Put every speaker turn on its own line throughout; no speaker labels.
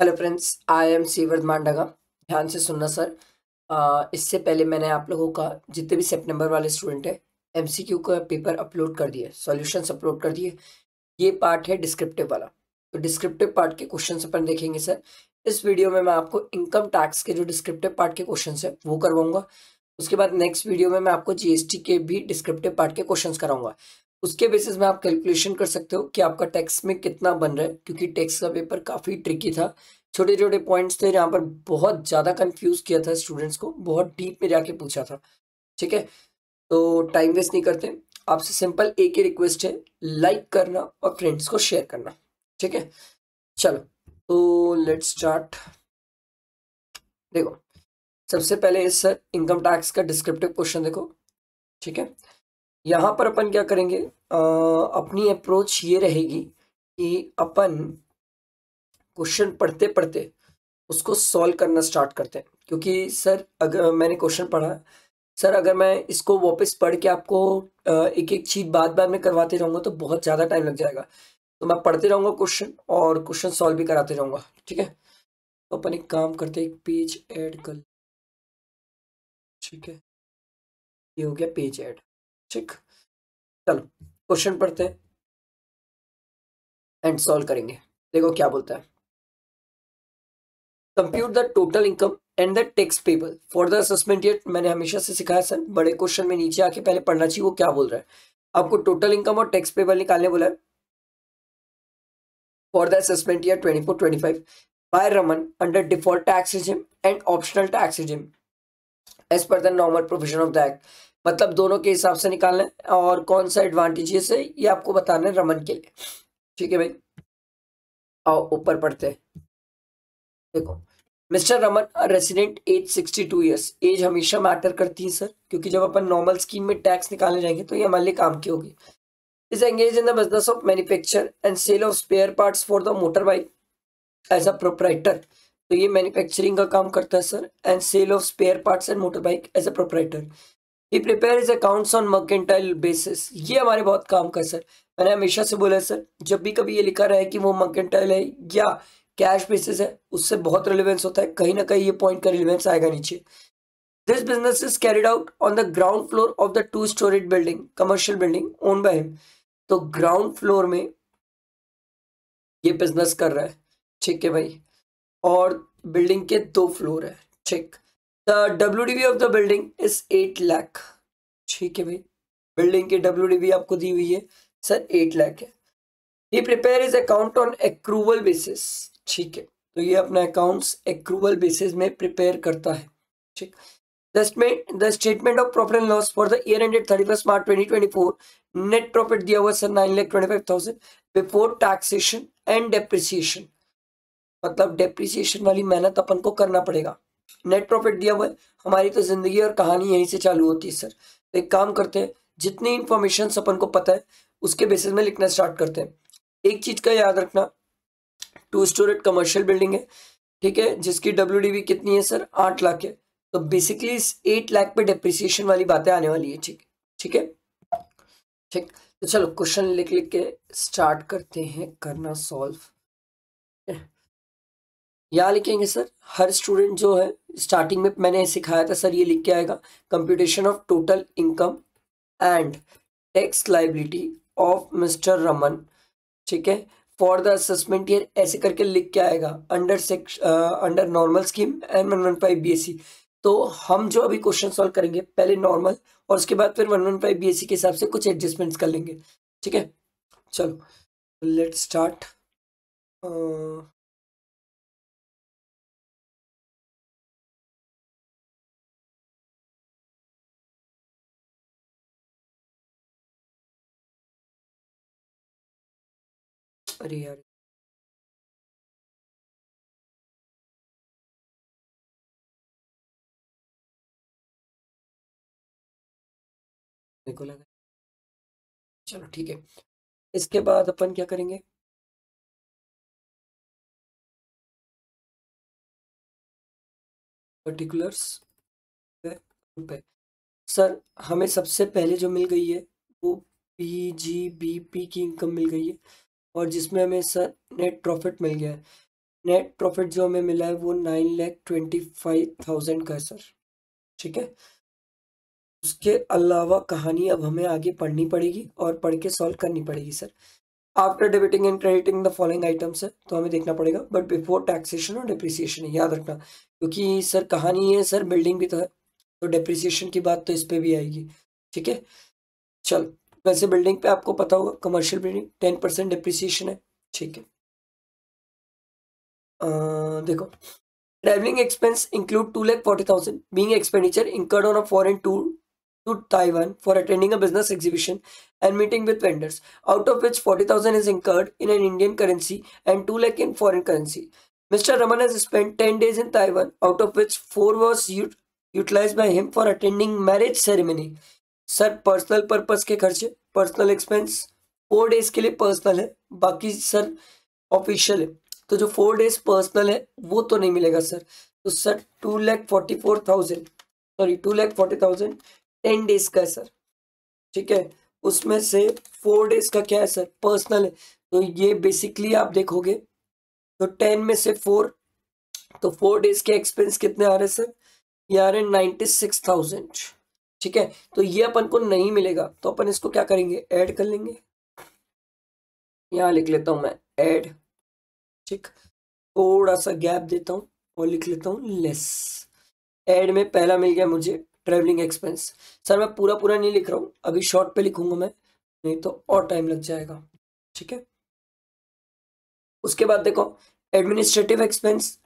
Hello friends I am सीवर्द मांडगा ध्यान से सुनना सर। अ, इससे पहले मैंने आप लोगों का जितने भी सितंबर वाले स्टूडेंट है एमसीक्यू का पेपर अपलोड कर दिए सॉल्यूशंस अपलोड कर दिए। ये पार्ट है डिस्क्रिप्टिव वाला। तो डिस्क्रिप्टिव पार्ट के क्वेश्चन अपन देखेंगे सर। इस वीडियो में मैं आपको इनकम टैक्स के जो डिस्क्रिप्टिव पार्ट के क्वेश्चन है वो करवाऊँगा। उसके बाद नेक्स्ट वीडियो में मैं आपको जीएसटी के भी डिस्क्रिप्टिव पार्ट के क्वेश्चन कराऊँगा। उसके बेसिस में आप कैलकुलेशन कर सकते हो कि आपका टैक्स में कितना बन रहा है, क्योंकि टैक्स का पेपर काफ़ी ट्रिकी था। छोटे छोटे पॉइंट्स थे जहाँ पर बहुत ज़्यादा कंफ्यूज किया था स्टूडेंट्स को, बहुत डीप में जाके पूछा था। ठीक है? तो टाइम वेस्ट नहीं करते। आपसे सिंपल एक ही रिक्वेस्ट है लाइक करना और फ्रेंड्स को शेयर करना। ठीक है? चलो तो लेट्स स्टार्ट देखो, सबसे पहले सर इनकम टैक्स का डिस्क्रिप्टिव क्वेश्चन देखो। ठीक है? यहाँ पर अपन क्या करेंगे? आ, अपनी अप्रोच ये रहेगी कि अपन क्वेश्चन पढ़ते पढ़ते उसको सॉल्व करना स्टार्ट करते हैं। क्योंकि सर अगर मैंने क्वेश्चन पढ़ा सर अगर मैं इसको वापस पढ़ के आपको एक एक चीज़ बाद बाद में करवाते रहूँगा तो बहुत ज़्यादा टाइम लग जाएगा। तो मैं पढ़ते रहूँगा क्वेश्चन और क्वेश्चन सॉल्व भी कराते रहूँगा ठीक है? तो अपन एक काम करते एक पेज ऐड कर ठीक है? ये हो गया पेज ऐड ठीक। चलो क्वेश्चन पढ़ते हैं। एंड सॉल्व करेंगे। देखो क्या बोलता है। Compute the total income and the tax payable for the assessment year मैंने हमेशा से सिखाया सर, बड़े क्वेश्चन में नीचे आके पहले पढ़ना चाहिए, वो क्या बोल रहा है। आपको टोटल इनकम और टैक्स पेबल निकालने बोला है। For the assessment year twenty four twenty five by Raman under default tax regime and optional tax regime as per the normal provision of the act मतलब दोनों के हिसाब से निकालना है और कौन सा एडवांटेजेस है ये आपको बताना है रमन के लिए। ठीक है भाई? आओ, ऊपर पढ़ते हैं। देखो, mister Raman resident age sixty two years age हमेशा मैटर करती है सर क्योंकि जब अपन नॉर्मल स्कीम में टैक्स निकालने जाएँगे तो ये हमारे लिए काम की होगी। Is engage in the business of manufacture and sale of spare parts for the motor bike as a proprietor तो ये मैन्युफैक्चरिंग का काम करता है sir and sale of spare parts and motor bike as a proprietor he prepare his accounts on mercantile basis ये हमारे बहुत काम का सर मैंने हमेशा से बोला सर जब भी कभी ये लिखा रहा है कि वो मर्केंटाइल है या कैश बेसिस है, उससे बहुत रिलेवेंस होता है। कहीं ना कहीं ये पॉइंट का रिलेवेंस आएगा नीचे। This business is carried out on the ground floor of the two storage building commercial building own by him तो ग्राउंड फ्लोर में ये बिज़नेस कर रहा है। ठीक है भाई। और बिल्डिंग के दो फ्लोर है। ठीक। W D of the building is eight lakh ठीक है भाई। बिल्डिंग की डब्ल्यू आपको दी हुई है सर एट लैख है। He prepare his account on accrual basis ठीक है। तो ये अपना अकाउंट्स एक्रूवल बेसिस में प्रिपेयर करता है। ठीक। The statement of profit and loss for the year ended thirty first March twenty twenty four net profit दिया हुआ sir nine lakh twenty five thousand before taxation and depreciation मतलब depreciation वाली मेहनत अपन को करना पड़ेगा। नेट प्रॉफिट दिया हुआ है। हमारी तो ज़िंदगी और कहानी यहीं से चालू होती है, सर। तो एक काम करते हैं, जितनी इंफॉर्मेशन अपन को पता है, उसके बेसिस में लिखना स्टार्ट करते हैं। एक चीज़ का याद रखना टू स्टोरेज कमर्शियल बिल्डिंग है, ठीक है, जिसकी डब्ल्यू कितनी है, सर? आठ लाख है। तो बेसिकली इस एट लाख पे डिप्रिसिएशन वाली बातें आने वाली है, ठीक ठीक है? ठीक तो चलो क्वेश्चन लिख लिख के स्टार्ट करते हैं, करना सॉल्व यहाँ लिखेंगे सर, हर स्टूडेंट जो है स्टार्टिंग में मैंने सिखाया था सर, ये लिख के आएगा computation of total income and tax liability of mister Raman ठीक है? फॉर द असेसमेंट ईयर ऐसे करके लिख के आएगा under सेक्श under normal scheme and one one five B तो हम जो अभी क्वेश्चन सॉल्व करेंगे, पहले नॉर्मल और उसके बाद फिर वन वन फाइव बी के हिसाब से कुछ एडजस्टमेंट्स कर लेंगे, ठीक है? चलो लेट स्टार्ट यार देखो लगा। चलो ठीक है। इसके बाद अपन क्या करेंगे? पर्टिकुलर्स पे सर हमें सबसे पहले जो मिल गई है, वो पी जी बी पी की इनकम मिल गई है। और जिसमें हमें सर नेट प्रॉफिट मिल गया है। नेट प्रॉफिट जो हमें मिला है वो nine lakh twenty five thousand का है सर ठीक है? उसके अलावा कहानी अब हमें आगे पढ़नी पड़ेगी और पढ़ के सॉल्व करनी पड़ेगी sir after debiting and crediting the following items है तो हमें देखना पड़ेगा। बट बिफोर टैक्सेशन और डिप्रिसिएशन याद रखना, क्योंकि सर कहानी है सर बिल्डिंग भी तो है। तो डिप्रिसिएशन की बात तो इस पर भी आएगी। ठीक है? चल। वैसे बिल्डिंग पे आपको पता होगा commercial building ten percent depreciation है। ठीक है। आ, देखो travelling expense include two lakh forty thousand being expenditure incurred on a foreign tour to Taiwan for attending a business exhibition and meeting with vendors out of which forty thousand is incurred in an Indian currency and two lakh in foreign currency mister Raman has spend ten days in Taiwan out of which four was utilise by him for attending marriage ceremony sir personal purpose के खर्चे personal expense four days के लिए personal है। बाकी sir official है। तो जो four days personal है, वो तो नहीं मिलेगा सर। तो sir two lakh forty four thousand sorry two lakh forty thousand ten days का है सर। ठीक है? उसमें से फोर डेज़ का क्या है सर? पर्सनल है। तो ये बेसिकली आप देखोगे तो टेन में से फोर तो फोर डेज़ के एक्सपेंस कितने आ रहे हैं सर? ये आ रहे हैं नाइन्टी सिक्स थाउज़ेंड ठीक है? तो ये अपन को नहीं मिलेगा। तो अपन इसको क्या करेंगे? ऐड कर लेंगे। यहाँ लिख लेता हूँ मैं ऐड ठीक? थोड़ा सा गैप देता हूँ और लिख लेता हूँ लेस ऐड में पहला मिल गया मुझे ट्रेवलिंग एक्सपेंस सर मैं पूरा पूरा नहीं लिख रहा हूँ। अभी शॉर्ट पे लिखूँगा मैं, नहीं तो और टाइम लग जाएगा। ठीक है? उसके बाद देखो administrative expense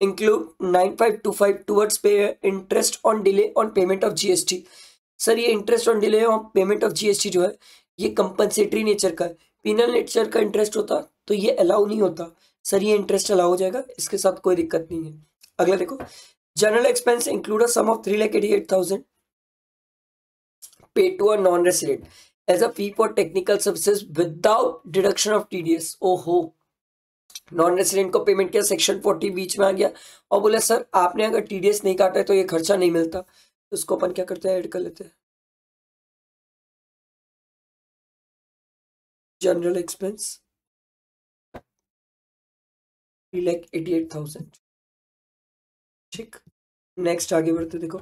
include nine five two five towards पे interest on delay on payment of GST sir ये interest on delay on payment of GST जो है, ये कंपनसेटरी नेचर का है। पिनल नेचर का इंटरेस्ट होता तो ये अलाउ नहीं होता। सर ये इंटरेस्ट अलाउ हो जाएगा, इसके साथ कोई दिक्कत नहीं है। अगला देखो general expense include a sum of three lakh eighty eight thousand paid to a non-resident as a fee for technical services without deduction of TDS. ओहो नॉन रेसिडेंट को पेमेंट किया सेक्शन फोर्टी बीच में आ गया और बोले, सर, आपने अगर टीडीएस नहीं काटा है तो ये खर्चा नहीं मिलता। तो उसको अपन क्या करते हैं ऐड कर लेते हैं। General expense three lakh eighty eight thousand ठीक। नेक्स्ट आगे बढ़ते देखो।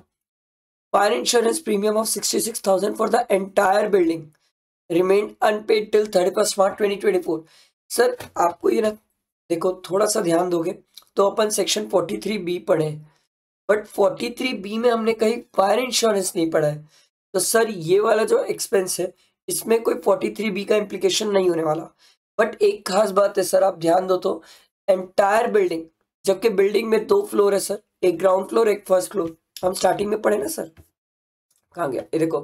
Fire insurance premium of sixty six thousand for the entire building remain unpaid till thirty first March twenty twenty four sir, आपको ये ना देखो थोड़ा सा ध्यान दोगे तो अपन सेक्शन फोर्टी थ्री बी पढ़े। बट फोर्टी थ्री बी में हमने कहीं फायर इंश्योरेंस नहीं पढ़ा है। तो सर ये वाला जो एक्सपेंस है, इसमें कोई फोर्टी थ्री बी का इम्प्लीकेशन नहीं होने वाला। बट एक खास बात है सर आप ध्यान दो तो एंटायर बिल्डिंग जबकि बिल्डिंग में दो फ्लोर है सर एक ग्राउंड फ्लोर एक फ़र्स्ट फ्लोर हम स्टार्टिंग में पढ़े ना सर कहाँ गया? ये देखो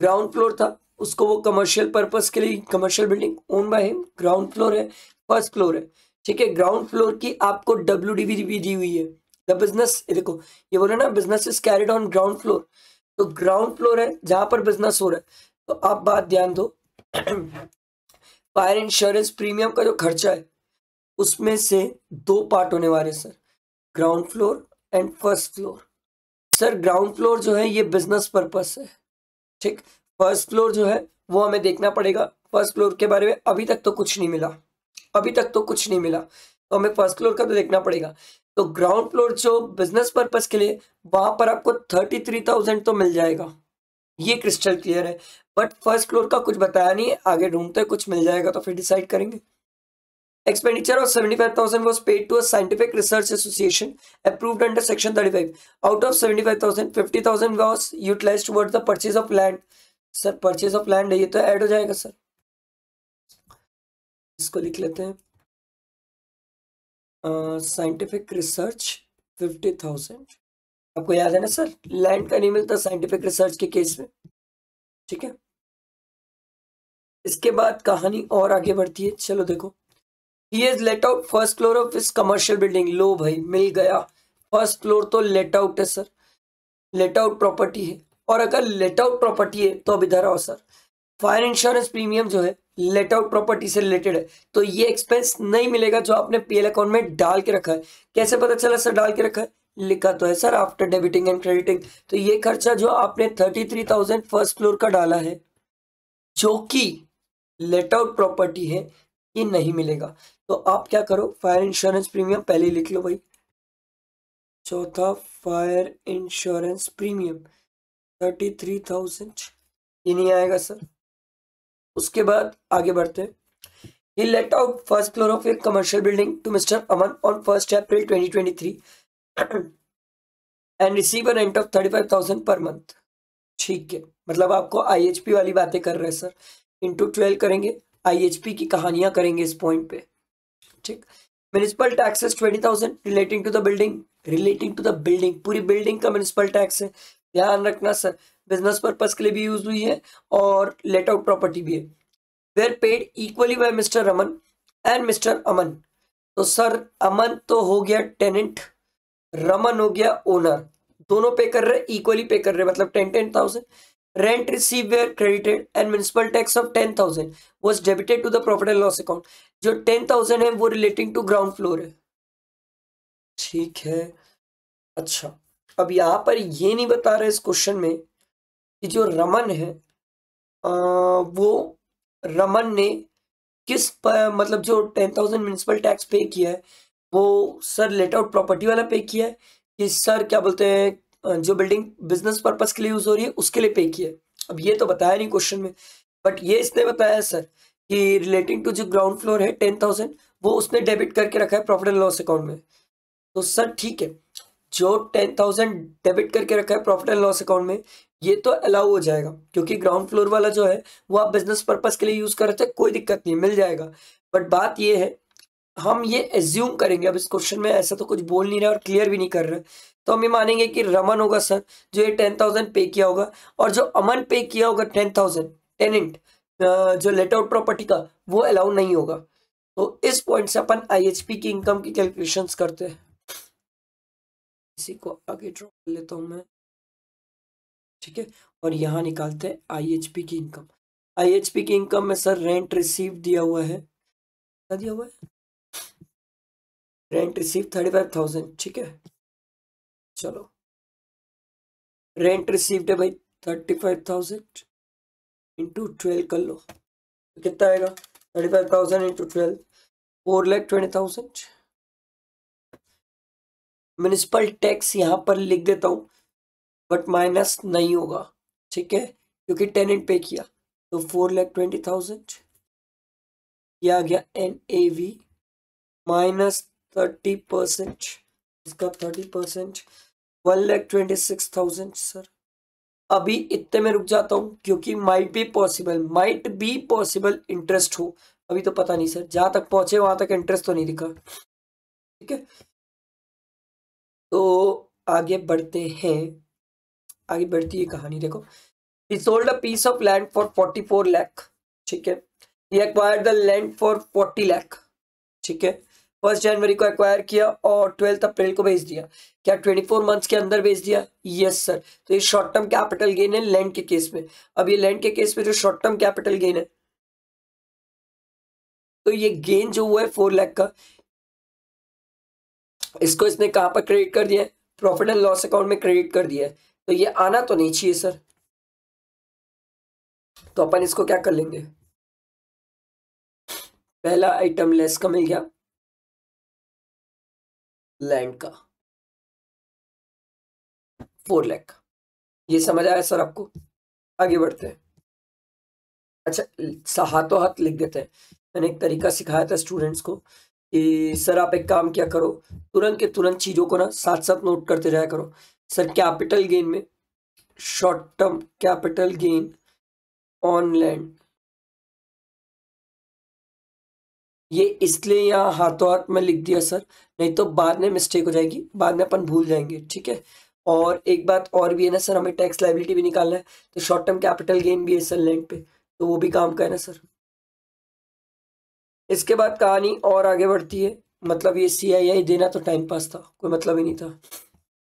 ग्राउंड फ्लोर था, उसको वो कमर्शियल पर्पस के लिए commercial building own by him ground floor है फ़र्स्ट फ्लोर है। ठीक है ग्राउंड फ्लोर की आपको डब्ल्यू डी भी दी हुई है। द बिज़नेस देखो, ये बोले ना business is carried on ground floor तो ग्राउंड फ्लोर है, जहाँ पर बिज़नेस हो रहा है। तो आप बात ध्यान दो। फायर इंश्योरेंस प्रीमियम का जो खर्चा है, उसमें से दो पार्ट होने वाले sir ground floor and first floor sir ground floor जो है, ये बिज़नेस पर्पस है। ठीक? फ़र्स्ट फ्लोर जो है, वो हमें देखना पड़ेगा। फ़र्स्ट फ्लोर के बारे में अभी तक तो कुछ नहीं मिला। अभी तक तो कुछ नहीं मिला। तो हमें फ़र्स्ट फ्लोर का तो देखना पड़ेगा। तो ग्राउंड फ्लोर जो बिज़नेस पर्पज के लिए वहाँ पर आपको थर्टी थ्री थाउज़ेंड तो मिल जाएगा। ये क्रिस्टल क्लियर है। बट फ़र्स्ट फ्लोर का कुछ बताया नहीं आगे ढूंढते कुछ मिल जाएगा तो फिर डिसाइड करेंगे। Expenditure of 75,000 was paid to a scientific research association approved under section 35. Out of 75,000, 50,000 was utilized towards the purchase of land. Sir purchase of land है ये तो ऐड हो जाएगा सर इसको लिख लेते हैं। साइंटिफिक रिसर्च फिफ्टी थाउज़ेंड आपको याद है ना सर? लैंड का नहीं मिलता साइंटिफिक रिसर्च के केस में। ठीक है? इसके बाद कहानी और आगे बढ़ती है। चलो देखो। He has let out first floor of इस कमर्शियल बिल्डिंग लो भाई, मिल गया। फ़र्स्ट फ्लोर तो लेट आउट है सर लेट आउट प्रॉपर्टी है। और अगर लेट आउट प्रॉपर्टी है तो अब इधर आओ सर फायर इंश्योरेंस प्रीमियम जो है लेट आउट प्रॉपर्टी से रिलेटेड है। तो ये एक्सपेंस नहीं मिलेगा जो आपने पीएल अकाउंट में डाल के रखा है। कैसे पता चला सर डाल के रखा है? लिखा तो है sir after debiting and crediting तो ये खर्चा जो आपने thirty three thousand first floor का डाला है, जो कि लेट आउट प्रॉपर्टी है, ये नहीं मिलेगा। तो आप क्या करो फायर इंश्योरेंस प्रीमियम पहले लिख लो भाई। चौथा fire insurance premium thirty three thousand ये नहीं आएगा सर। उसके बाद आगे बढ़ते हैं। He let out first floor of a commercial building to Mr. Aman on 1st April 2023 and receive a rent of 35,000 per month. ठीक है। मतलब आपको आईएचपी वाली बातें कर रहे हैं सर इंटू ट्वेल्व करेंगे। आईएचपी की कहानियाँ करेंगे इस पॉइंट पे। ठीक। Municipal taxes twenty thousand relating to the building relating to the building पूरी बिल्डिंग का म्यूनिसिपल टैक्स है। ध्यान रखना सर बिज़नेस पर्पज के लिए भी यूज़ हुई है और लेट आउट प्रॉपर्टी भी है। Were paid equally by mister Raman and mister Aman तो सर, अमन तो हो गया टेनेंट रमन हो गया ओनर दोनों पे कर रहे इक्वली पे कर रहे मतलब ten ten thousand rent receive were credited and municipal tax of ten thousand was debited to the profit and loss account जो टेन थाउज़ेंड है, वो रिलेटिंग टू ग्राउंड फ्लोर है। ठीक है। अच्छा अब यहाँ पर ये नहीं बता रहे इस क्वेश्चन में कि जो रमन है आ, वो रमन ने किस पर, मतलब जो टेन थाउज़ेंड म्यूनसिपल टैक्स पे किया है वो सर लेट आउट प्रॉपर्टी वाला पे किया है कि सर क्या बोलते हैं जो बिल्डिंग बिज़नेस पर्पज के लिए यूज़ हो रही है उसके लिए पे किया है। अब ये तो बताया नहीं क्वेश्चन में बट ये इसने बताया है सर कि रिलेटिंग टू जो ग्राउंड फ्लोर है टेन थाउज़ेंड वो उसने डेबिट करके रखा है प्रॉफिट एंड लॉस अकाउंट में। तो सर ठीक है जो टेन थाउज़ेंड डेबिट करके रखा है प्रॉफिट एंड लॉस अकाउंट में ये तो अलाउ हो जाएगा, क्योंकि ग्राउंड फ्लोर वाला जो है, वो आप बिज़नेस पर्पज के लिए यूज़ कर रहे थे, कोई दिक्कत नहीं, मिल जाएगा। बट बात ये है, हम ये एज्यूम करेंगे, अब इस क्वेश्चन में ऐसा तो कुछ बोल नहीं रहे और क्लियर भी नहीं कर रहे। तो हम ये मानेंगे कि रमन होगा सर, जो ये टेन थाउज़ेंड पे किया होगा, और जो अमन पे किया होगा टेन थाउज़ेंड टेनेंट जो लेट आउट प्रॉपर्टी का, वो अलाउ नहीं होगा। तो इस पॉइंट से अपन आईएचपी की इनकम की कैलकुलेशंस करते हैं। इसी को आगे ड्रॉ कर लेता हूँ मैं। ठीक है? और यहाँ निकालते हैं आईएचपी की इनकम आईएचपी की इनकम में सर रेंट रिसीव दिया हुआ है। क्या दिया हुआ है? Rent receive thirty five thousand ठीक है? चलो। रेंट रिसीव्ड है भाई thirty five thousand into twelve कर लो। तो कितना आएगा? Thirty five thousand into twelve four lakh twenty thousand municipal tax यहाँ पर लिख देता हूँ। बट माइनस नहीं होगा, ठीक है? क्योंकि टेनेंट पे किया। तो फोर लैख ट्वेंटी थाउज़ेंड किया गया N A V minus thirty percent इसका thirty percent one lakh twenty six thousand sir अभी इतने में रुक जाता हूँ, क्योंकि might be possible might be possible interest हो। अभी तो पता नहीं सर जहाँ तक पहुँचे, वहाँ तक इंटरेस्ट तो नहीं दिखा। ठीक है? तो आगे बढ़ते हैं। आगे बढ़ती है कहानी, देखो। He sold a piece of land for forty four lakh ठीक है। He acquire the land for forty lakh ठीक है। फ़र्स्ट जनवरी को एक्वायर किया और ट्वेल्थ अप्रैल को भेज दिया। क्या ट्वेंटी फोर मंथ्स के अंदर भेज दिया? यस सर तो ये शॉर्ट टर्म कैपिटल गेन है लैंड के केस में। अब ये लैंड के केस में जो शॉर्ट टर्म कैपिटल गेन है तो ये गेन जो हुआ है फोर लैख का, इसको इसने कहाँ पर क्रेडिट कर दिया प्रॉफिट एंड लॉस अकाउंट में क्रेडिट कर दिया है। तो ये आना तो नहीं चाहिए, सर। तो अपन इसको क्या कर लेंगे? पहला आइटम लेस का मिल गया। लैंड का। फोर लैख ये समझ आया सर आपको? आगे बढ़ते हैं। अच्छा हाथों हाथ लिख देते हैं। मैंने एक तरीका सिखाया था स्टूडेंट्स को। कि सर आप एक काम क्या करो, तुरंत के तुरंत चीज़ों को ना साथ साथ नोट करते रहा करो। सर कैपिटल गेन में short term capital gain on land ये इसलिए यहाँ हाथों हाथ में लिख दिया सर, नहीं तो बाद में मिस्टेक हो जाएगी, बाद में अपन भूल जाएँगे, ठीक है? और एक बात और भी है ना सर, हमें टैक्स लाइबिलिटी भी निकालना है तो शॉर्ट टर्म कैपिटल गेन भी है सर लैंड पे तो वो भी काम का है ना सर? इसके बाद कहानी और आगे बढ़ती है। मतलब ये सी आई आई देना तो टाइम पास था कोई मतलब ही नहीं था।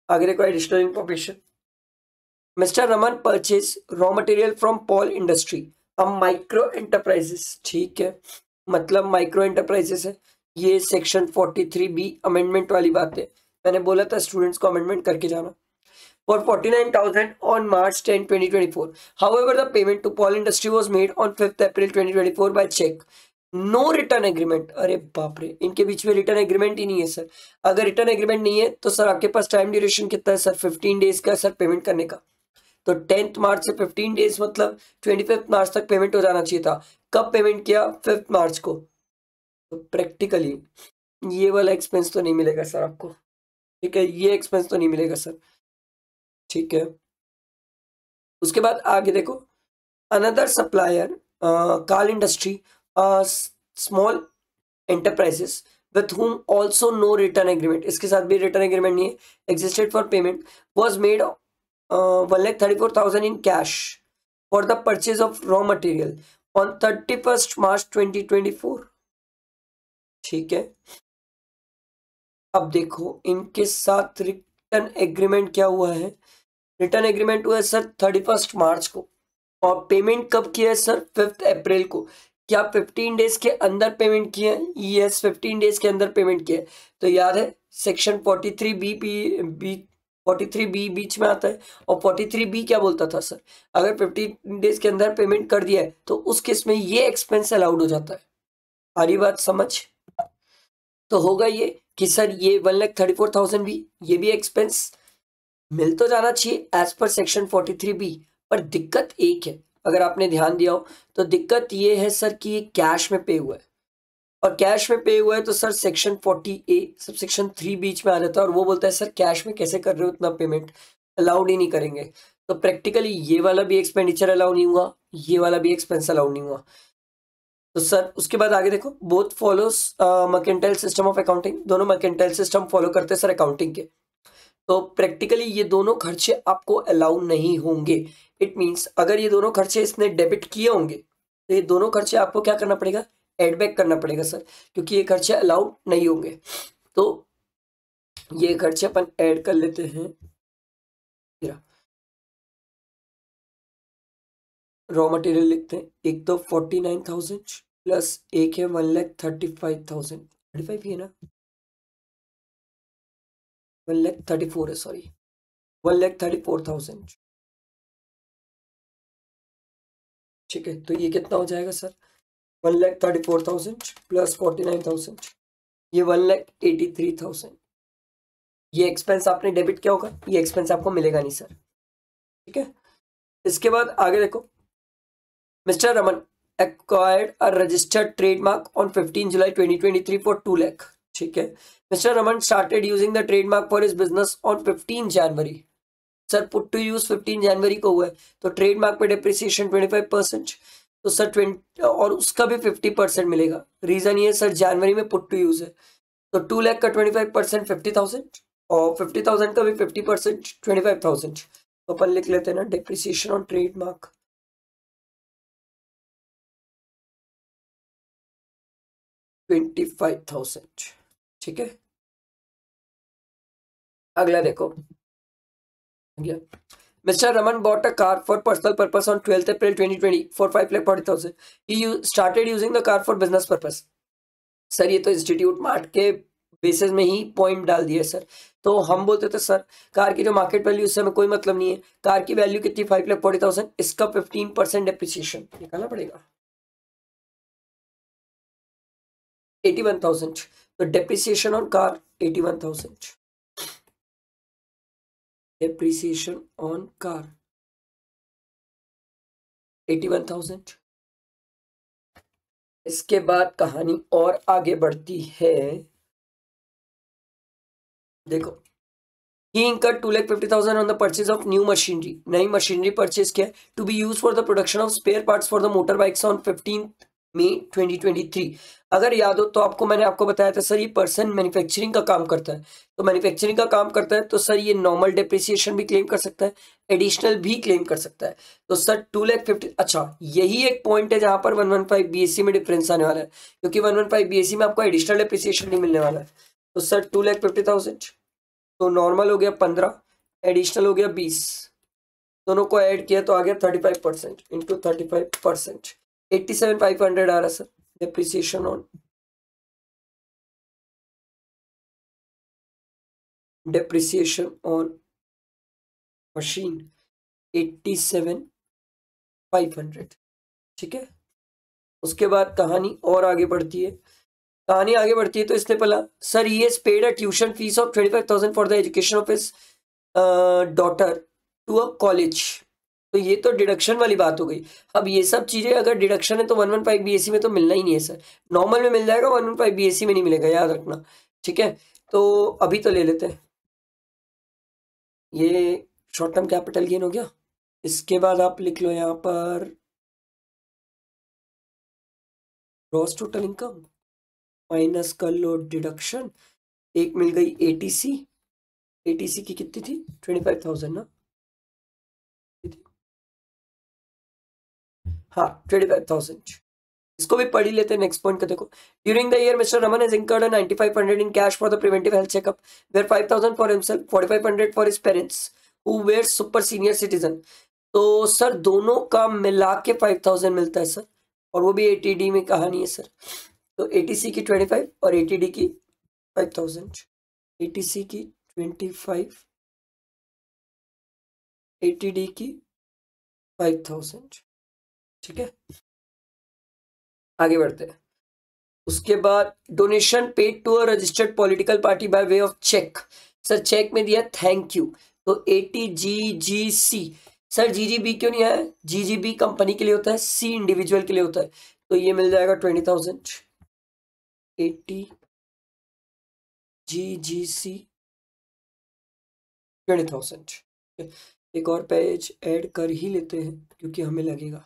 आगे देखो additional information mister Raman purchase raw material from Paul industry अब माइक्रो एंटरप्राइजेस ठीक है? मतलब माइक्रो एंटरप्राइजेस है। ये सेक्शन 43 बी अमेंडमेंट वाली बात है। मैंने बोला था स्टूडेंट्स को अमेंडमेंट करके जाना। For 49,000 on March 10, 2024. However, the payment to Paul Industry was made on 5th April 2024 by check. No return agreement अरे बाप रे, इनके बीच में रिटर्न एग्रीमेंट ही नहीं है सर अगर रिटर्न एग्रीमेंट नहीं है तो सर आपके पास टाइम ड्यूरेशन कितना है सर फिफ्टीन डेज़ का सर पेमेंट करने का। तो टेंथ मार्च से फिफ्टीन डेज़ मतलब ट्वेंटी फिफ्थ मार्च तक पेमेंट हो जाना चाहिए था। कब पेमेंट किया? फिफ्थ मार्च को। तो प्रैक्टिकली ये वाला एक्सपेंस तो नहीं मिलेगा सर आपको। ठीक है, ये एक्सपेंस तो नहीं मिलेगा सर ठीक है। उसके बाद आगे देखो। Another supplier car industry small enterprises with whom also no return agreement इसके साथ भी रिटर्न एग्रीमेंट नहीं है. Existed for payment was made one lakh thirty four thousand in cash for the purchase of raw material on thirty first March twenty twenty four ठीक है? अब देखो, इनके साथ रिटर्न एग्रीमेंट क्या हुआ है? रिटर्न एग्रीमेंट हुआ है सर थर्टी फ़र्स्ट मार्च को। और पेमेंट कब किया है सर फिफ्थ अप्रैल को? क्या फिफ्टीन डेज़ के अंदर पेमेंट है यस फिफ्टीन डेज़ के अंदर पेमेंट है। तो याद है section forty three B P B forty three B बीच में आता है, और फोर्टी थ्री बी क्या बोलता था सर अगर फिफ्टीन डेज़ के अंदर पेमेंट कर दिया है तो उस केस में ये एक्सपेंस अलाउड हो जाता है। सारी बात समझ? तो होगा ये कि सर ये one lakh thirty four thousand भी, ये भी एक्सपेंस मिल तो जाना चाहिए as per section forty three B पर दिक्कत एक है। अगर आपने ध्यान दिया हो तो दिक्कत ये है सर कि ये कैश में पे हुआ है। और कैश में पे हुआ है तो सर सेक्शन फोर्टी ए, सब सेक्शन थ्री बीच में आ जाता है और वो बोलता है, सर, कैश में कैसे कर रहे हो इतना पेमेंट? अलाउड ही नहीं करेंगे। तो प्रैक्टिकली ये वाला भी एक्सपेंडिचर अलाउ नहीं हुआ, ये वाला भी एक्सपेंस अलाउड नहीं हुआ। तो सर, उसके बाद आगे देखो, both follows mercantile system of accounting, दोनों मकेंटाइल सिस्टम फॉलो करते हैं सर अकाउंटिंग के। तो प्रैक्टिकली ये दोनों खर्चे आपको अलाउ नहीं होंगे। इट मीन्स अगर ये दोनों खर्चे इसने डेबिट किए होंगे तो ये दोनों खर्चे आपको क्या करना पड़ेगा? एडबैक करना पड़ेगा सर क्योंकि ये खर्चे अलाउड नहीं होंगे। तो ये खर्चे अपन ऐड कर लेते हैं। रॉ मटेरियल लिखते हैं। एक तो फोर्टी नाइन थाउज़ेंड प्लस एक है one lakh thirty five thousand thirty five ही है ना? वन लैख थर्टी फोर है sorry one lakh thirty four thousand ठीक है तो ये कितना हो जाएगा sir? One lakh thirty four thousand plus forty nine thousand ये one lakh eighty three thousand ये एक्सपेंस आपने डेबिट किया होगा? ये एक्सपेंस आपको मिलेगा नहीं सर ठीक है? इसके बाद आगे देखो। Mister Raman acquired a registered trademark on 15 July 2023 for 2 lakh. ठीक है? Mister Raman started using the trademark for his business on 15 January sir put to use 15 जनवरी को हुआ है। तो ट्रेडमार्क पे डिप्रिसिएशन 25 परसेंट तो सर ट्वेंटी और उसका भी 50 परसेंट मिलेगा। रीजन ये सर जनवरी में पुट टू यूज़ है। तो टू लैख का 25 परसेंट फिफ्टी थाउज़ेंड और फिफ्टी थाउज़ेंड का भी fifty percent twenty five thousand तो अपन लिख लेते हैं ना depreciation on trademark twenty five thousand ठीक है? अगला देखो। Mister Raman bought a car for personal purpose on twelfth April 2020 for five lakh forty thousand he started using the car for business purpose sir ये तो institute mart के basis में ही point डाल दिया सर तो हम बोलते थे सर कार की जो मार्केट वैल्यू उससे हमें कोई मतलब नहीं है। कार की वैल्यू कितनी? फाइव लाख फोर्टी थाउज़ेंड इसका फिफ्टीन परसेंट डिप्रिसिएशन निकालना पड़ेगा। Eighty one thousand The depreciation on car 81,000. Depreciation on car 81,000. इसके बाद कहानी और आगे बढ़ती है देखो he incur two lakh fifty thousand on the purchase of new machinery नई मशीनरी परचेज किया to be use for the production of spare parts for the motor bikes on fifteen May 2023 अगर याद हो तो आपको मैंने आपको बताया था, सर, ये पर्सन मैन्युफैक्चरिंग का काम करता है। तो मैन्युफैक्चरिंग का काम करता है तो सर, ये नॉर्मल डिप्रिसिएशन भी क्लेम कर सकता है एडिशनल भी क्लेम कर सकता है। तो सर टू लैख फिफ्टी अच्छा यही एक पॉइंट है जहाँ पर one one five B S C में डिफरेंस आने वाला है, क्योंकि one one five B S C में आपको एडिशनल डिप्रिसिएशन नहीं मिलने वाला है। तो sir two lakh fifty thousand तो नॉर्मल हो गया पंद्रह एडिशनल हो गया बीस। दोनों को ऐड किया तो आ गया thirty five percent into thirty five percent eighty seven five hundred आ रहा sir depreciation on. Depreciation on machine 87 500 ठीक है? उसके बाद कहानी और आगे बढ़ती है। कहानी आगे बढ़ती है तो इसने बोला सर, ये paid a tuition fees of twenty five thousand for the education of his daughter to a college तो ये तो डिडक्शन वाली बात हो गई। अब ये सब चीज़ें अगर डिडक्शन है तो वन वन फाइव बी में तो मिलना ही नहीं है सर नॉर्मल में मिल जाएगा वन वन फाइव बी में नहीं मिलेगा, याद रखना, ठीक है? तो अभी तो ले लेते हैं। ये शॉर्ट टर्म कैपिटल गेन हो गया। इसके बाद आप लिख लो यहाँ पर ग्रॉस टोटल इनकम माइनस कर लो डिडक्शन एक मिल गई एटीसी एटीसी की कितनी थी? ट्वेंटी फाइव थाउज़ेंड ना? हाँ ट्वेंटी फाइव थाउज़ेंड इसको भी पढ़ ही लेते हैं नेक्स्ट पॉइंट का, देखो। During the year mister Raman is incurred ninety five hundred in cash for the preventive health checkup were five thousand for himself forty five hundred for his parents who were super senior citizen तो sir दोनों का मिला के five thousand मिलता है sir और वो भी एटीडी में कहानी है सर तो एटीसी की ट्वेंटी फाइव और एटीडी की फाइव थाउज़ेंड एटीसी की ट्वेंटी फाइव एटीडी की फाइव थाउज़ेंड ठीक है? आगे बढ़ते हैं। उसके बाद donation paid to a registered political party by way of cheque sir cheque में दिया थैंक यू तो eighty G G C sir G G B क्यों नहीं आया? जी जी बी कंपनी के लिए होता है सी इंडिविजुअल के लिए होता है। तो ये मिल जाएगा twenty thousand eighty G G C twenty thousand एक और पेज ऐड कर ही लेते हैं, क्योंकि हमें लगेगा।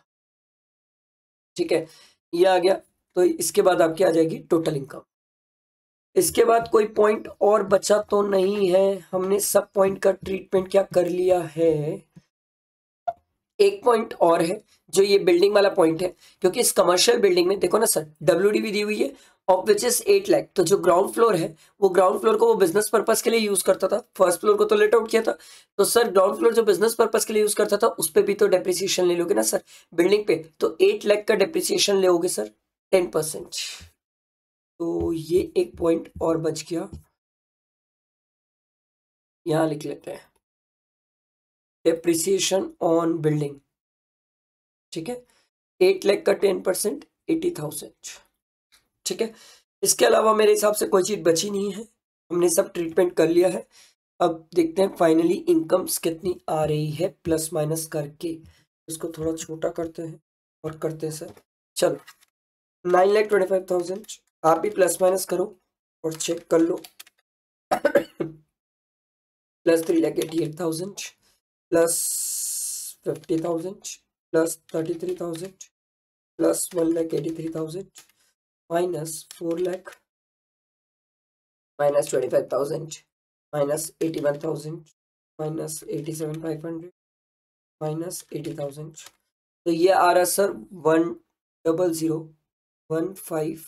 ठीक है? ये आ गया। तो इसके बाद आपकी आ जाएगी टोटल इनकम इसके बाद कोई पॉइंट और बचा तो नहीं है। हमने सब पॉइंट का ट्रीटमेंट क्या कर लिया है? एक पॉइंट और है, जो ये बिल्डिंग वाला पॉइंट है। क्योंकि इस कमर्शियल बिल्डिंग में देखो ना सर डब्ल्यू दी हुई है of which is eight lakh तो जो ग्राउंड फ्लोर है, वो ग्राउंड फ्लोर को वो बिज़नेस पर्पज के लिए यूज़ करता था। फ़र्स्ट फ्लोर को तो लेट आउट किया था। तो सर ग्राउंड फ्लोर जो बिज़नेस पर्पज के लिए यूज़ करता था, उस पर भी तो डेप्रिसिएशन ले लोगे ना सर बिल्डिंग पे तो एट लैख का डेप्रिसिएशन लोगे सर टेन परसेंट तो ये एक पॉइंट और बच गया। यहाँ लिख लेते हैं। डेप्रिसिएशन ऑन बिल्डिंग ठीक है? एट लैख का टेन परसेंट एटी थाउज़ेंड ठीक है? इसके अलावा मेरे हिसाब से कोई चीज़ बची नहीं है। हमने सब ट्रीटमेंट कर लिया है। अब देखते हैं फाइनली इनकम्स कितनी आ रही है प्लस माइनस करके। इसको थोड़ा छोटा करते हैं और करते हैं सर। चलो nine lakh twenty five thousand आप भी प्लस माइनस करो और चेक कर लो। Plus three lakh eighty eight thousand plus fifty thousand plus thirty three thousand plus one lakh eighty three thousand minus 4 lakh minus 25,000 minus 81,000 minus 87,500 minus eighty thousand तो ये आ रहा sir one double zero one five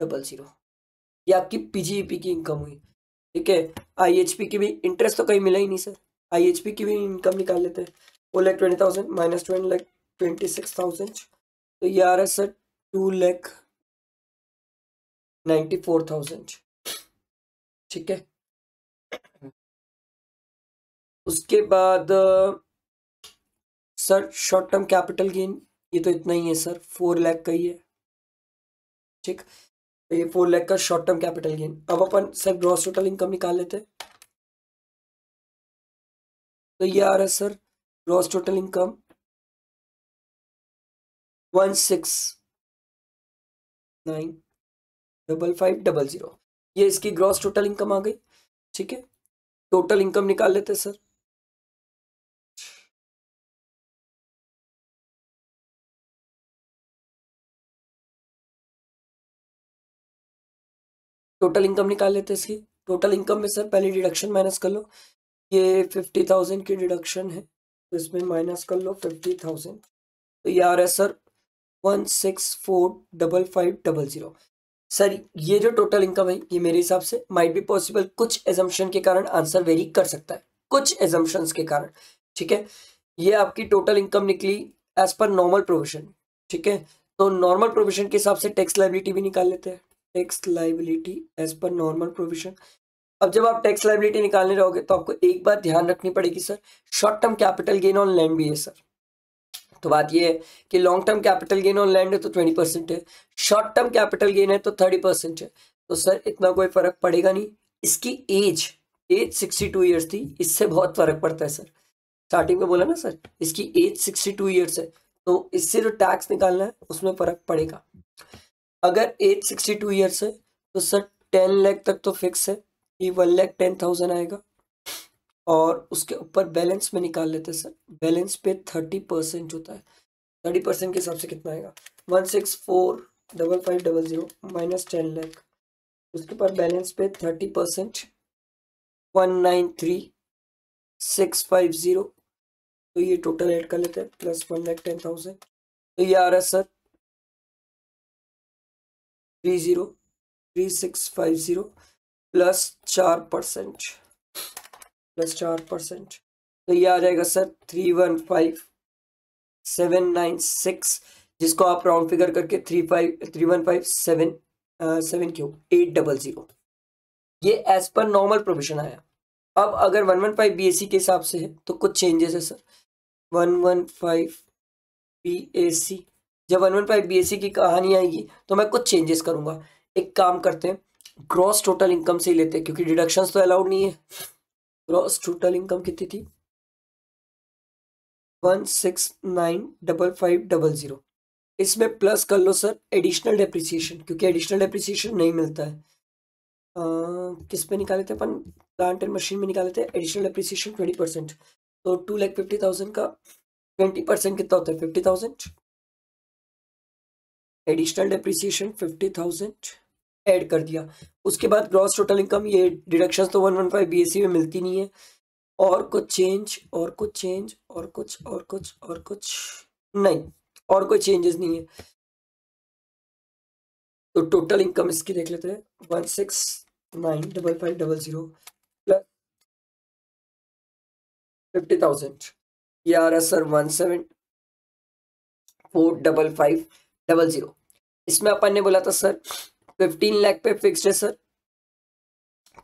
double zero ये आपकी पीजीईपी की income हुई ठीक है? आईएचपी की भी इंटरेस्ट तो कहीं मिला ही नहीं सर आईएचपी की भी इनकम निकाल लेते हैं वो lakh twenty thousand minus twenty lakh twenty six thousand तो ये आ रहा है sir two lakh ninety four thousand. ठीक है? उसके बाद sir short term capital gain ये तो इतना ही है सर फोर लैख का ही है। ठीक? तो ये फोर लैख का शॉर्ट टर्म कैपिटल गेन अब अपन सर ग्रॉस टोटल इनकम निकाल लेते हैं। तो ये आ रहा है sir gross total income one six nine double five double zero. ये इसकी ग्रॉस टोटल इनकम आ गई, ठीक है? टोटल इनकम निकाल लेते सर टोटल इनकम निकाल लेते इसकी। टोटल इनकम में सर पहले डिडक्शन माइनस कर लो। ये फिफ्टी थाउज़ेंड की डिडक्शन है तो इसमें माइनस कर लो फिफ्टी थाउज़ेंड तो ये आ रहा है sir one six four double five double zero sir ये जो टोटल इनकम है, ये मेरे हिसाब से माइट बी पॉसिबल कुछ एजम्पन के कारण आंसर वेरी कर सकता है। कुछ एजम्पन के कारण, ठीक है? ये आपकी टोटल इनकम निकली एज पर नॉर्मल प्रोविज़न ठीक है? तो नॉर्मल प्रोविज़न के हिसाब से टैक्स लाइबिलिटी भी निकाल लेते हैं। Tax liability as per normal provision अब जब आप टैक्स लाइबिलिटी निकालने रहोगे तो आपको एक बात ध्यान रखनी पड़ेगी sir short term capital gain on land भी है सर तो बात ये है कि long term capital gain on land है तो ट्वेंटी परसेंट है शॉर्ट टर्म कैपिटल गेन है तो थर्टी परसेंट है। तो सर इतना कोई फ़र्क पड़ेगा नहीं। इसकी age age sixty two years थी, इससे बहुत फ़र्क पड़ता है सर स्टार्टिंग में बोला ना सर इसकी एज सिक्सटी टू ईयर्स है तो इससे जो टैक्स निकालना है, उसमें फ़र्क पड़ेगा। अगर एज सिक्सटी टू ईयर्स है तो सर टेन लैख तक तो फिक्स है ये वन लैख टेन थाउज़ेंड आएगा। और उसके ऊपर बैलेंस में निकाल लेते हैं सर बैलेंस पे थर्टी परसेंट होता है। थर्टी परसेंट के हिसाब से कितना आएगा? One six four double five double zero minus ten lakh उसके ऊपर बैलेंस पे thirty percent one nine three six five zero तो ये टोटल ऐड कर लेते हैं plus one lakh ten thousand तो ये आ रहा है sir three zero three six five zero plus चार परसेंट प्लस चार परसेंट तो ये आ जाएगा sir three one five seven nine six जिसको आप राउंड फिगर करके three five three one five seven seven Q? Eight double zero ये एज पर नॉर्मल प्रोविज़न आया। अब अगर वन वन फाइव बी के हिसाब से है तो कुछ चेंजेस है sir. One one five B जब वन वन फाइव बी की कहानी आएगी तो मैं कुछ चेंजेस करूँगा। एक काम करते हैं ग्रॉस टोटल इनकम से ही लेते हैं, क्योंकि डिडक्शंस तो अलाउड नहीं है। ग्रॉस टोटल इनकम कितनी थी? One six nine double five double zero. इसमें प्लस कर लो सर एडिशनल डेप्रिसिएशन क्योंकि एडिशनल डेप्रिसिएशन नहीं मिलता है। आ, किस पे निकाले थे अपन? प्लांट एंड मशीन में निकाले थे एडिशनल डेप्रिसिएशन ट्वेंटी परसेंट तो टू लैख फिफ्टी थाउज़ेंड का ट्वेंटी परसेंट कितना होता है? Fifty thousand additional depreciation fifty thousand add कर दिया। उसके बाद ग्रॉस टोटल इनकम ये डिडक्शन तो वन वन फाइव बी में मिलती नहीं है। और कुछ चेंज और कुछ चेंज और कुछ और कुछ और कुछ नहीं। और कोई चेंजेस नहीं है। तो टोटल इनकम इसकी देख लेते हैं। One six nine double five double zero plus fifty thousand ये आ रहा sir one seven four double five double zero इसमें अपन ने बोला था सर फिफ्टीन लैख पे फिक्स्ड है सर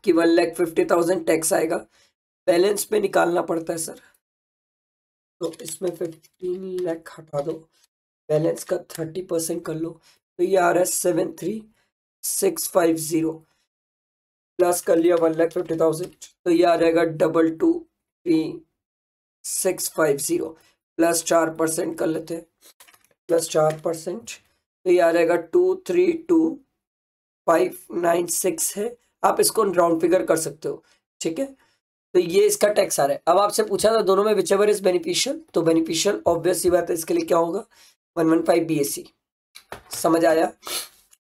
कि one lakh fifty thousand tax आएगा। बैलेंस पे निकालना पड़ता है सर तो इसमें फिफ्टीन लैख हटा दो। बैलेंस का थर्टी परसेंट कर लो। तो ये आ रहा है seven three six five zero plus कर लिया वन लाख फिफ्टी थाउज़ेंड तो ये आ जाएगा double two three six five zero plus चार परसेंट कर लेते हैं। प्लस चार परसेंट तो ये आ जाएगा two three two five nine six है, आप इसको राउंड फिगर कर सकते हो, ठीक है? तो ये इसका टैक्स आ रहा है। अब आपसे पूछा था दोनों में विच एवर इज़ बेनिफिशियल तो बेनिफिशियल ऑब्वियस ही बात है, इसके लिए क्या होगा? One one five B S C समझ आया?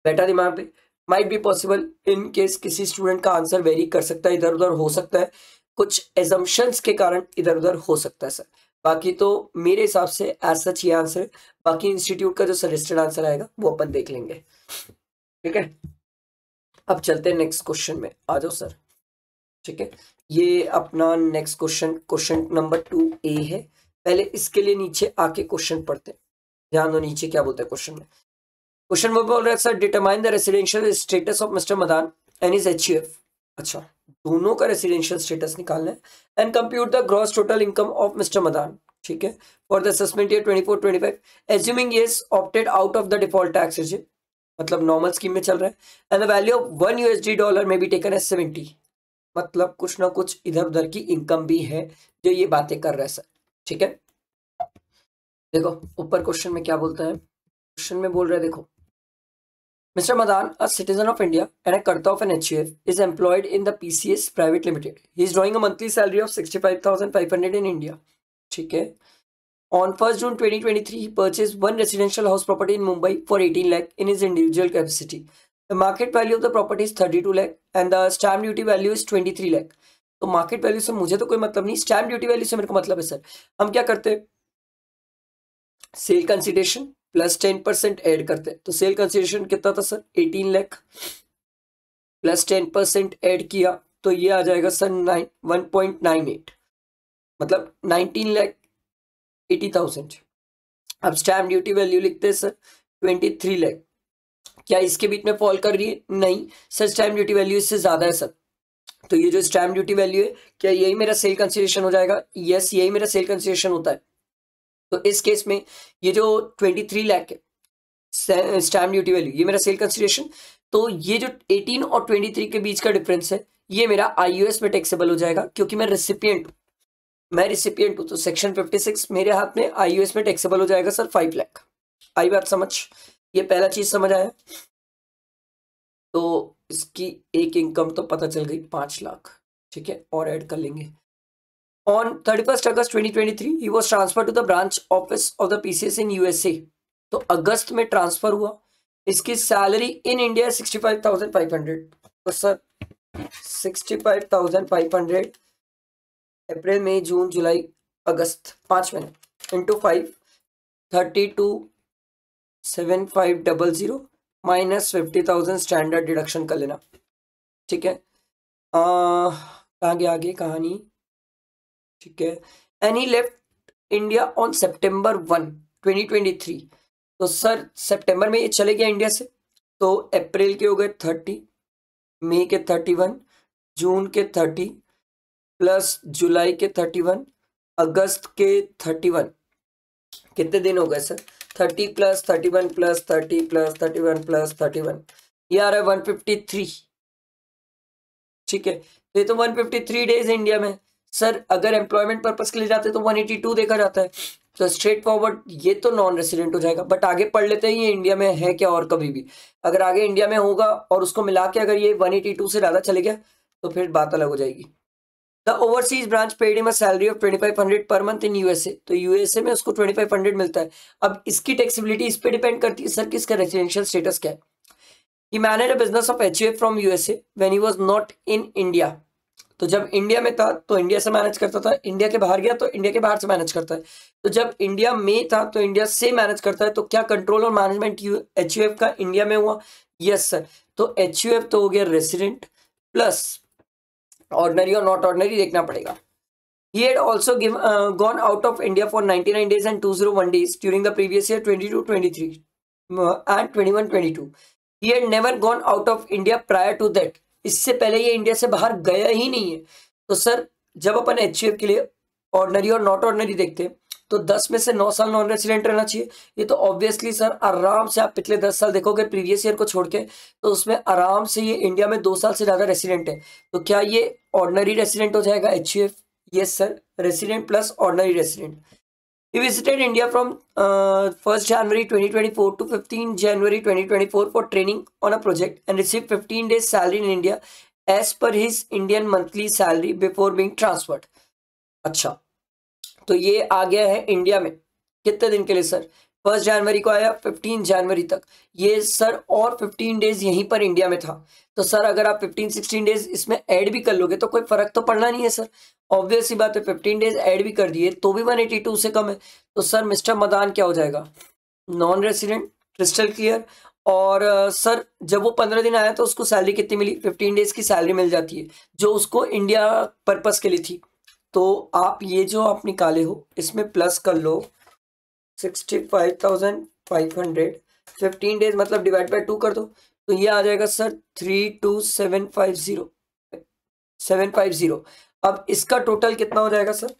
बैठा दिमाग पे। Might be possible in case किसी स्टूडेंट का आंसर वेरी कर सकता है इधर उधर हो सकता है। कुछ एजम्पन्स के कारण इधर उधर हो सकता है सर बाकी तो मेरे हिसाब से एज सच ये आंसर है बाकी इंस्टीट्यूट का जो सजेस्टेड आंसर आएगा, वो अपन देख लेंगे। ठीक है? अब चलते हैं नेक्स्ट क्वेश्चन में। आ जाओ सर ठीक है? ये अपना next question question number two A है। पहले इसके लिए नीचे आके क्वेश्चन पढ़ते हैं। ध्यान दो नीचे क्या बोलते हैं क्वेश्चन में। क्वेश्चन में बोल रहा है sir determine the residential status of mister Madan and his H अच्छा दोनों का रेसिडेंशियल स्टेटस निकालना है। And compute the gross total income of mister Madan ठीक है? For the assessment year 24 25 assuming opted out of the default tax मतलब normal scheme में चल रहा है and the value of one USD dollar में बी टेकन एज सेवेंटी मतलब कुछ ना कुछ इधर उधर की इनकम भी है जो ये बातें कर रहा है सर ठीक है देखो ऊपर क्वेश्चन में क्या बोलता है क्वेश्चन में बोल रहा है देखो Mr. Madan, a citizen of India and a Karta of an HUF, is employed in the PCS Private Limited. He is drawing a monthly salary of 65,500 in India. ठीक है On 1st June 2023, he purchased one residential house property in Mumbai for 18 lakh in his individual capacity. The market value of the property is 32 lakh and the stamp duty value is 23 lakh. तो market value से मुझे तो कोई मतलब नहीं stamp duty value से मेरे को मतलब है सर हम क्या करते हैं sale consideration plus ten percent add करते हैं तो सेल कंसिडरेशन कितना था sir eighteen lakh plus ten percent add किया तो ये आ जाएगा sir nine one point nine eight मतलब नाइनटीन लैख एटी थाउज़ेंड। अब स्टैम्प ड्यूटी वैल्यू लिखते हैं सर ट्वेंटी थ्री लैख। क्या इसके बीच में फॉल कर रही है? नहीं। सर स्टैम्प ड्यूटी वैल्यू इससे ज़्यादा है, सर। तो ये जो स्टैम्प ड्यूटी वैल्यू है, क्या यही मेरा सेल कंसिडरेशन हो जाएगा? यस यही मेरा सेल कंसिडरेशन होता है। तो इस केस में ये जो ट्वेंटी थ्री लैख है स्टैम्प ड्यूटी वैल्यू ये मेरा सेल कंसिडरेशन तो ये जो एटीन और ट्वेंटी थ्री के बीच का डिफरेंस है, ये मेरा आई में टैक्सेबल हो जाएगा, क्योंकि मैं रिसिपियंट हूँ। मैं रिसिपियंट हूँ तो सेक्शन फिफ्टी सिक्स मेरे हाथ में आई में टैक्सेबल हो जाएगा सर फाइव लैख आई बात समझ? ये पहला चीज़ समझ आया? तो इसकी एक इनकम तो पता चल गई, पाँच लाख। ठीक है, और ऐड कर लेंगे। On thirty first August twenty twenty three he was transferred to the branch office of the PCS in USA तो अगस्त में ट्रांसफ़र हुआ। इसकी salary in India sixty five thousand five hundred तो sir sixty five thousand five hundred अप्रैल, मई, जून, जुलाई, अगस्त, पाँच महीने into five thirty two seven five double zero minus fifty thousand standard deduction कर लेना। ठीक है? आगे आगे, कहानी। ठीक है? Any left India on September one twenty twenty three तो सर सितंबर में ये चले गया इंडिया से। तो अप्रैल के हो गए थर्टी मई के थर्टी वन जून के थर्टी प्लस जुलाई के थर्टी वन, अगस्त के थर्टी वन। कितने दिन हो गए sir? Thirty plus thirty one plus thirty plus thirty one plus thirty one. ये आ रहा है वन फिफ्टी थ्री। ठीक है, ये तो one fifty three days India में सर, अगर एम्प्लॉयमेंट पर्पज के लिए जाते तो वन एटी टू देखा जाता है। तो स्ट्रेट फॉरवर्ड ये तो नॉन रेसिडेंट हो जाएगा। बट आगे पढ़ लेते हैं, ये इंडिया में है क्या और कभी भी। अगर आगे इंडिया में होगा और उसको मिला के अगर ये वन एटी टू से ज़्यादा चले गया तो फिर बात अलग हो जाएगी। The overseas branch paid him salary of twenty five hundred per month in USA तो यूएसए में उसको ट्वेंटी फाइव हंड्रेड मिलता है। अब इसकी टैक्सिबिलिटी इस पर डिपेंड करती है सर कि इसका रेजिडेंशियल स्टेटस क्या है। Manage a business of H from USA when he was not in India तो जब इंडिया में था तो इंडिया से मैनेज करता था। इंडिया के बाहर गया तो इंडिया के बाहर से मैनेज करता है। तो जब इंडिया में था तो इंडिया से मैनेज करता है। तो क्या कंट्रोल और मैनेजमेंट एच का इंडिया में हुआ? यस सर तो HUF तो हो गया रेसिडेंट प्लस ऑर्डनरी और नॉट ऑर्डनरी देखना पड़ेगा। He had also gone out of India for ninety nine days and two zero one days during the previous year twenty two twenty three and twenty one twenty two he had never gone out of India prior to that इससे पहले ये India से बाहर गया ही नहीं है। तो sir जब अपन एच के लिए ऑर्डनरी और नॉट ऑर्डनरी देखते हैं तो 10 में से नौ साल नॉन रेसिडेंट रहना चाहिए। ये तो ऑब्वियसली सर आराम से आप पिछले 10 साल देखोगे प्रीवियस ईयर को छोड़ के तो उसमें आराम से ये इंडिया में दो साल से ज़्यादा रेसिडेंट है। तो क्या ये ऑर्डनरी रेसिडेंट हो जाएगा? H U F yes sir resident plus ordinary resident ये visited India from first January twenty twenty four to fifteen January twenty twenty four for training on a project and receive fifteen days salary in India as per his Indian monthly salary before being transferred अच्छा तो ये आ गया है India में। कितने दिन के लिए, सर? फ़र्स्ट जनवरी को आया, फिफ्टीन जनवरी तक। ये, सर, और फिफ्टीन डेज़ यहीं पर इंडिया में था। तो सर, अगर आप फिफ्टीन, सिक्सटीन डेज़ इसमें ऐड भी कर लोगे तो कोई फ़र्क तो पड़ना नहीं है, सर। ऑब्वियस ही बात है, फिफ्टीन डेज़ ऐड भी कर दिए तो भी वन एटी टू से कम है। तो सर, मिस्टर मदान क्या हो जाएगा? नॉन रेसिडेंट क्रिस्टल क्लियर और, सर, जब वो पंद्रह दिन आया तो उसको सैलरी कितनी मिली? फिफ्टीन डेज़ की सैलरी मिल जाती है, जो उसको इंडिया पर्पज के लिए थी। तो आप ये जो आप निकाले हो, इसमें प्लस कर लो sixty five thousand five hundred fifteen days मतलब डिवाइड बाई टू कर दो तो ये आ जाएगा sir three two seven five zero seven five zero अब इसका टोटल कितना हो जाएगा sir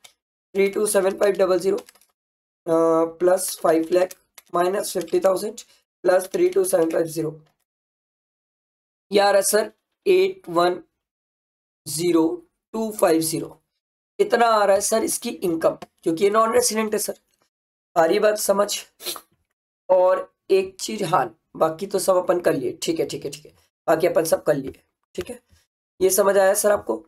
three two seven five double zero plus five lakh minus fifty thousand plus three two seven five zero ये आ रहा है sir eight one zero two five zero इतना आ रहा है, सर, इसकी इनकम क्योंकि ये नॉन रेसिडेंट है, सर। रही बात समझ। और एक चीज़ हाँ बाकी तो सब अपन कर लिए। ठीक है ठीक है ठीक है। बाकी अपन सब कर लिए। ठीक है? ये समझ आया, सर, आपको?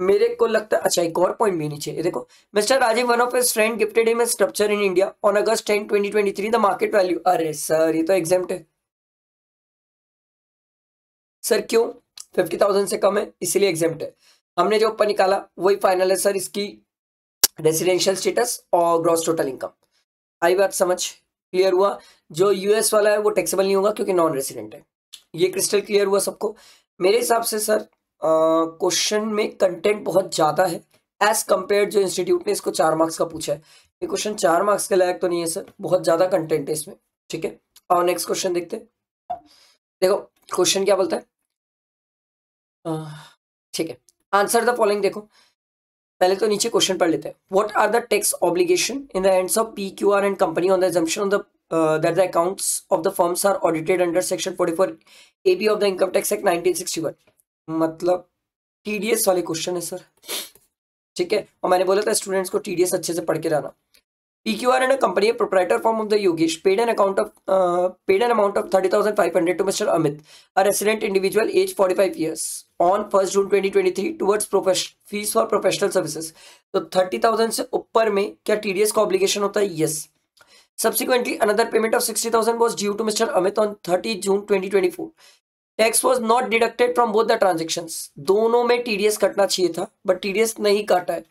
मेरे को लगता है अच्छा एक और पॉइंट भी नीचे। देखो mister Rajeev one of his friend gifted him structure in India on August ten twenty twenty three the market value अरे, सर, ये तो एग्जाम्प्ट है। सर, क्यों? फिफ्टी थाउज़ेंड से कम है, इसीलिए एग्जाम्प्ट है। हमने जो ऊपर निकाला, वही फाइनल है सर इसकी रेसिडेंशियल स्टेटस और ग्रॉस टोटल इनकम आई बात समझ क्लियर हुआ? जो यूएस वाला है, वो टैक्सेबल नहीं होगा क्योंकि नॉन रेसिडेंट है। ये क्रिस्टल क्लियर हुआ सबको। मेरे हिसाब से सर क्वेश्चन में कंटेंट बहुत ज़्यादा है। एज कंपेयर जो इंस्टीट्यूट ने इसको चार मार्क्स का पूछा है। ये क्वेश्चन चार मार्क्स के लायक तो नहीं है सर बहुत ज़्यादा कंटेंट है इसमें, ठीक है? और नेक्स्ट क्वेश्चन देखते देखो क्वेश्चन क्या बोलता है? ठीक है। आंसर द फॉलोइंग देखो। पहले तो नीचे क्वेश्चन पढ़ लेते हैं। What are the tax obligation in the hands of P Q R and company on the assumption of the that the accounts of the firms are audited under section 44 AB of the income tax act 1961 मतलब TDS वाले question है sir ठीक है? और मैंने बोला था students को टीडीएस अच्छे से पढ़ के रहना PQR and a company, a proprietor firm of the Yogesh, paid an account of uh, paid an amount of thirty thousand five hundred to Mr. Amit, a resident individual, age forty five years, on first June twenty twenty three towards fees for professional services. तो thirty thousand से ऊपर में क्या TDS का obligation होता है yes Subsequently, another payment of 60,000 was due to Mr. Amit on 30 June 2024. Tax was not deducted from both the transaction दोनों में टीडीएस कटना चाहिए था बट टीडीएस नहीं काटा है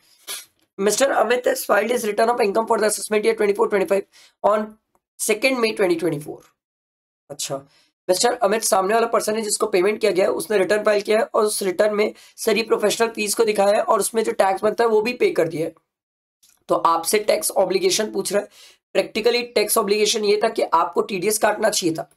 Mr. Amit has filed his return of income for the assessment year 24-25 on 2nd May 2024. अच्छा mister Amit सामने वाला पर्सन है जिसको पेमेंट किया गया है, उसने रिटर्न फ़ाइल किया है और उस रिटर्न में सरी प्रोफेशनल फ़ीस को दिखाया है और उसमें जो टैक्स बनता है वो भी पे कर दिया है तो आपसे टैक्स ऑब्लिगेशन पूछ रहा है प्रैक्टिकली टैक्स ऑब्लिगेशन ये था कि आपको टीडीएस काटना चाहिए था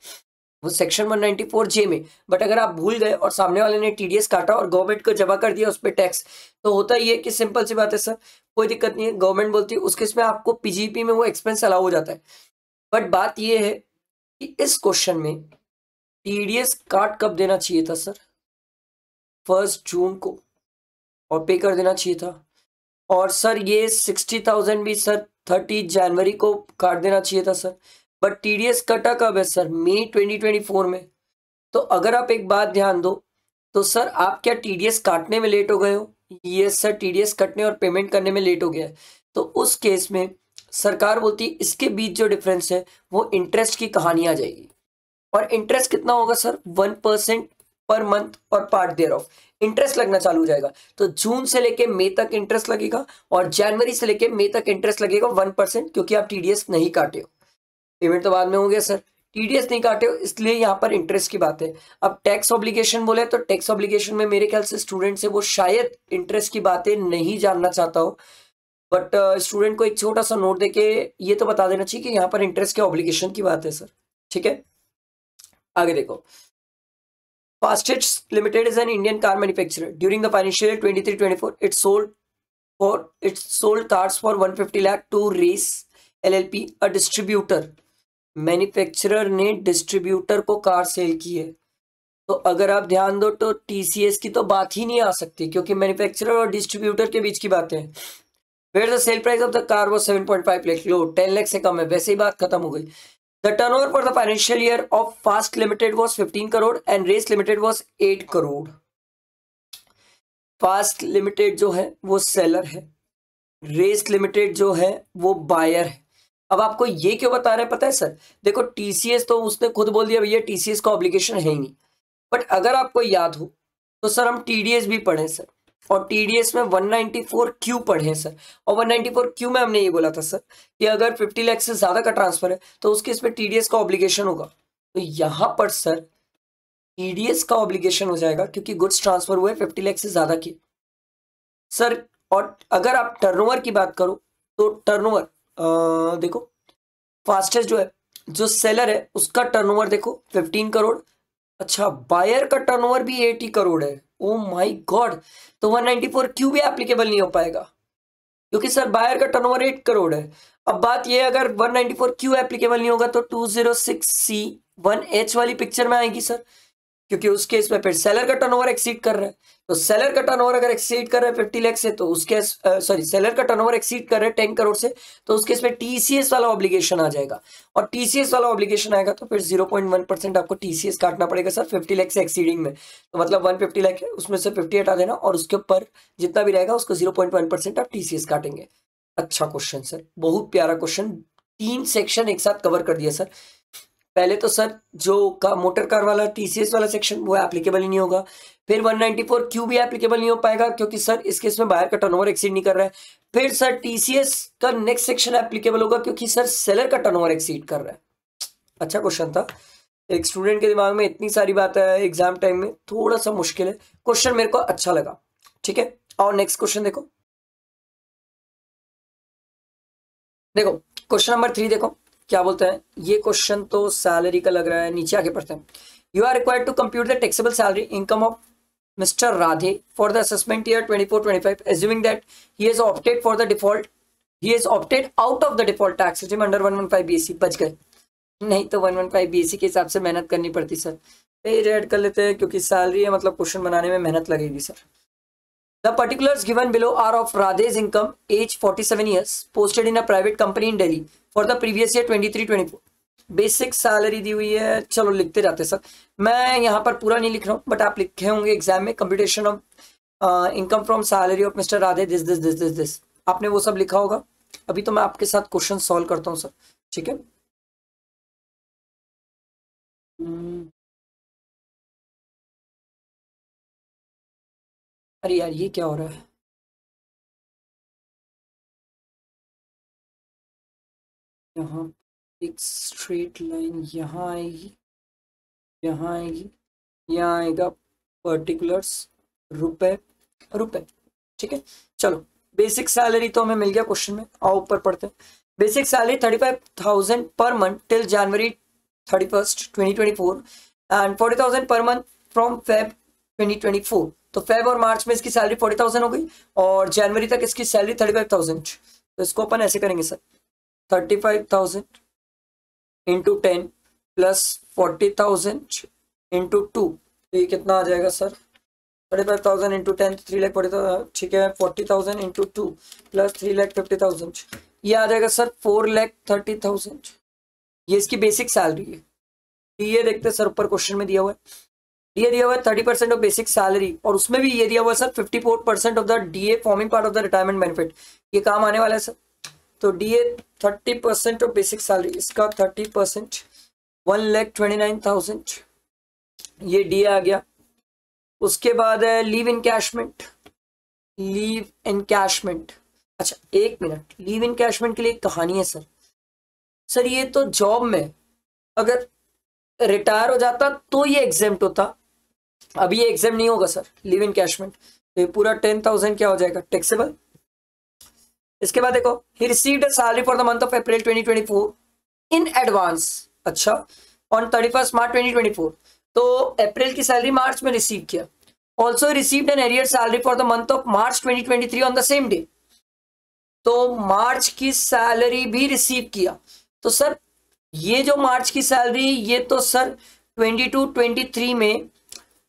वो सेक्शन 194 जे में। बट अगर आप भूल गए और सामने वाले ने टीडीएस काटा और गवर्नमेंट को जमा कर दिया उस पर टैक्स तो होता ही है कि सिंपल सी बात है सर कोई दिक्कत नहीं है। गवर्नमेंट बोलती है उसके इसमें आपको पीजीपी में वो एक्सपेंस अलाउ हो जाता है। बट बात ये है कि इस क्वेश्चन में टीडीएस काट कब देना चाहिए था सर फ़र्स्ट जून को। और पे कर देना चाहिए था। और सर ये सिक्सटी थाउज़ेंड भी सर थर्टी जनवरी को काट देना चाहिए था सर बट टीडीएस कटा कब है सर मई 2024 में। तो अगर आप एक बात ध्यान दो तो सर आप क्या टीडीएस काटने में लेट हो गए हो? ये सर टीडीएस कटने और पेमेंट करने में लेट हो गया है। तो उस केस में सरकार बोलती है, इसके बीच जो डिफरेंस है, वो इंटरेस्ट की कहानी आ जाएगी। और इंटरेस्ट कितना होगा sir one percent per month और पार्ट देयर ऑफ़ इंटरेस्ट लगना चालू हो जाएगा। तो जून से लेके मई तक इंटरेस्ट लगेगा और जनवरी से लेके मई तक इंटरेस्ट लगेगा वन परसेंट क्योंकि आप टीडीएस नहीं काटे हो। पेमेंट तो बाद में हो गया सर टीडीएस नहीं काटे हो इसलिए यहाँ पर इंटरेस्ट की बात है। अब टैक्स ऑब्लिगेशन बोले तो टैक्स ऑब्लिगेशन में मेरे ख्याल से स्टूडेंट से वो शायद इंटरेस्ट की बातें नहीं जानना चाहता हो। बट स्टूडेंट uh, को एक छोटा सा नोट देके ये तो बता देना चाहिए कि यहाँ पर इंटरेस्ट के ऑब्लिगेशन की बात है सर। ठीक है? आगे देखो। Fastage Limited is an Indian car manufacturer during the financial twenty three twenty four it sold for its sold cars for one fifty lakh to Race L L P a distributor manufacturer ने distributor को car sale की है। तो अगर आप ध्यान दो तो टीसीएस की तो बात ही नहीं आ सकती, क्योंकि मैन्युफैक्चरर और डिस्ट्रीब्यूटर के बीच की बातें हैं। Where the sale price of the car वो सेवन पॉइंट फाइव लाख लो टेन लाख से कम है, वैसे ही बात खत्म हो गई। The turnover for the financial year of Fast Limited was fifteen crore and Race Limited was eight crore Fast Limited जो है, वो सेलर है। रेस लिमिटेड जो है, वो बायर है। अब आपको ये क्यों बता रहे पता है सर? देखो टीसीएस तो उसने खुद बोल दिया, भैया टीसीएस का ऑब्लिगेशन है ही नहीं। बट अगर आपको याद हो तो सर, हम टीडीएस भी पढ़े सर। और टीडीएस में 194 क्यू पढ़े सर। और 194 क्यू में हमने ये बोला था, सर, कि अगर 50 लाख से ज़्यादा का ट्रांसफ़र है तो उसके इसमें टीडीएस का ऑब्लिगेशन होगा। तो यहाँ पर, सर टीडीएस का ऑब्लिगेशन हो जाएगा, क्योंकि गुड्स ट्रांसफ़र हुए फिफ्टी लाख से ज़्यादा की। सर, और अगर आप टर्नओवर की बात करो तो टर्नओवर देखो फास्टेस्ट जो है, जो सेलर है, उसका टर्नओवर देखो 15 करोड़। अच्छा बायर का टर्नओवर भी 80 करोड़ है। ओ माय गॉड तो 194 क्यू भी एप्लीकेबल नहीं हो पाएगा? क्योंकि सर बायर का टर्नओवर 8 करोड़ है। अब बात ये अगर 194 क्यू एप्लीकेबल नहीं होगा तो 206 सी 1H वाली पिक्चर में आएगी सर क्योंकि उस केस में फिर सेलर का टर्नओवर एक्सीड कर रहा है। तो सेलर का टर्नओवर अगर एक्सीड कर रहा है फिफ्टी लैख से तो उसके सॉरी सेलर का टर्नओवर एक्सीड कर रहा है टेन करोड़ से तो उसके इसमें टीसीएस वाला ऑब्लिगेशन आ जाएगा। और टीसीएस वाला ऑब्लिगेशन आएगा तो फिर ज़ीरो पॉइंट वन परसेंट आपको टीसीएस काटना पड़ेगा सर फिफ्टी लैख से एक्सीडिंग में। तो मतलब वन फिफ्टी लैख है, उसमें से फिफ्टी हटा देना और उसके ऊपर जितना भी रहेगा उसको ज़ीरो पॉइंट वन परसेंट आप टीसीएस काटेंगे। अच्छा क्वेश्चन सर बहुत प्यारा क्वेश्चन तीन सेक्शन एक साथ कवर कर दिया सर पहले तो सर, जो का मोटर कार वाला टीसीएस वाला सेक्शन वो एप्लीकेबल ही नहीं होगा। फिर 194 क्यू भी एप्लीकेबल नहीं हो पाएगा, क्योंकि सर, इस केस में बाहर का टर्नओवर एक्सीड नहीं कर रहा है। फिर सर टीसीएस का नेक्स्ट सेक्शन एप्लीकेबल होगा, क्योंकि सर सेलर का टर्नओवर एक्सीड कर रहा है। अच्छा क्वेश्चन था। एक स्टूडेंट के दिमाग में इतनी सारी बात है एग्ज़ाम टाइम में थोड़ा सा मुश्किल है। क्वेश्चन मेरे को अच्छा लगा। ठीक है? और नेक्स्ट क्वेश्चन देखो। देखो क्वेश्चन नंबर थ्री देखो। क्या बोलते हैं ये क्वेश्चन तो सैलरी का लग रहा है नीचे आगे पढ़ते हैं you are required to compute the taxable salary income of Mr. Radhe for the assessment year 24-25, assuming that he has opted for the default, he has opted out of the default tax regime under 115 BSc. बच गए नहीं तो 115 BSc के हिसाब से मेहनत करनी पड़ती सर पेज ऐड कर लेते हैं क्योंकि सैलरी है मतलब क्वेश्चन बनाने में मेहनत लगेगी sir The particulars given below are of Radhe's income, age 47 years, posted in a private company in Delhi for the previous year 23-24. Basic salary दी हुई है। चलो लिखते जाते सर मैं यहाँ पर पूरा नहीं लिख रहा हूँ बट आप लिखे होंगे एग्ज़ाम में computation of income from salary of mister Radhe this this this this this आपने वो सब लिखा होगा। अभी तो मैं आपके साथ क्वेश्चन सॉल्व करता हूँ सर ठीक है? अरे यार, ये क्या हो रहा है? यहाँ एक स्ट्रेट लाइन यहाँ आएगी यहाँ आएगी, यहाँ आएगा पर्टिकुलर्स रुपए रुपए, ठीक है? चलो बेसिक सैलरी तो हमें मिल गया क्वेश्चन में, आओ ऊपर पढ़ते हैं। Basic salary thirty five thousand per month till January thirty first twenty twenty four and forty thousand per month from Feb twenty twenty four तो फेब और मार्च में इसकी सैलरी फोर्टी थाउज़ेंड हो गई और जनवरी तक इसकी सैलरी थर्टी फाइव थाउज़ेंड तो इसको अपन ऐसे करेंगे sir thirty five thousand into ten plus forty thousand into two तो ये कितना आ जाएगा sir? Thirty five thousand into ten three lakh forty ठीक है forty thousand into two plus three lakh fifty thousand ये आ जाएगा sir four lakh thirty thousand ये इसकी बेसिक सैलरी है. ये देखते हैं सर ऊपर क्वेश्चन में दिया हुआ है. ये दिया हुआ है thirty percent of basic salary और उसमें भी ये दिया हुआ है sir fifty four percent of the D A forming part of the retirement benefit ये काम आने वाला है सर तो D A thirty percent of basic salary इसका thirty percent one lakh twenty nine thousand ये डी आ गया। उसके बाद है लीव इनकैशमेंट लीव इनकैशमेंट अच्छा एक मिनट। लीव इनकैशमेंट के लिए एक कहानी है सर सर ये तो जॉब में अगर रिटायर हो जाता तो ये एग्ज़ाम होता। अभी ये एग्ज़ाम नहीं होगा सर लीव इनकैशमेंट तो ये पूरा टेन थाउज़ेंड क्या हो जाएगा? टैक्सेबल इसके बाद देखो he received salary for the month of April 2024 in advance अच्छा ऑन थर्टी फ़र्स्ट मार्च 2024 तो अप्रैल की सैलरी मार्च में रिसीव किया. Also received an arrear salary for the month of March 2023 on the same day तो मार्च की सैलरी भी receive किया. तो सर ये जो मार्च की सैलरी ये तो सर 22 23 में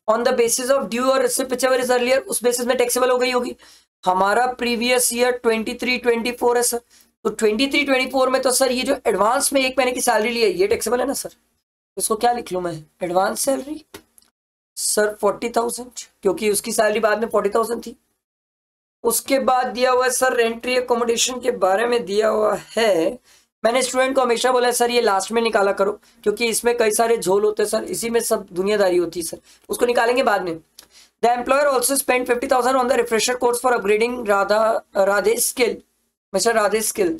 on the basis of due और इज़ अर्लियर उस बेसिस में टैक्सेबल हो गई होगी। हमारा प्रीवियस ईयर 23 24 है सर तो 23 24 में तो सर ये जो एडवांस में एक महीने की सैलरी ली है, ये टैक्सेबल है ना सर इसको क्या लिख लू मैं? Advance salary sir forty thousand क्योंकि उसकी सैलरी बाद में फोर्टी थाउज़ेंड थी। उसके बाद दिया हुआ है सर रेंट्री अकोमोडेशन के बारे में दिया हुआ है मैंने स्टूडेंट को हमेशा बोला, सर, ये लास्ट में निकाला करो, क्योंकि इसमें कई सारे झोल होते हैं, सर। इसी में सब दुनियादारी होती है, सर। उसको निकालेंगे बाद में। The employer also spend fifty thousand on the refresher course for upgrading Radha Radhe skill mister Radhe skill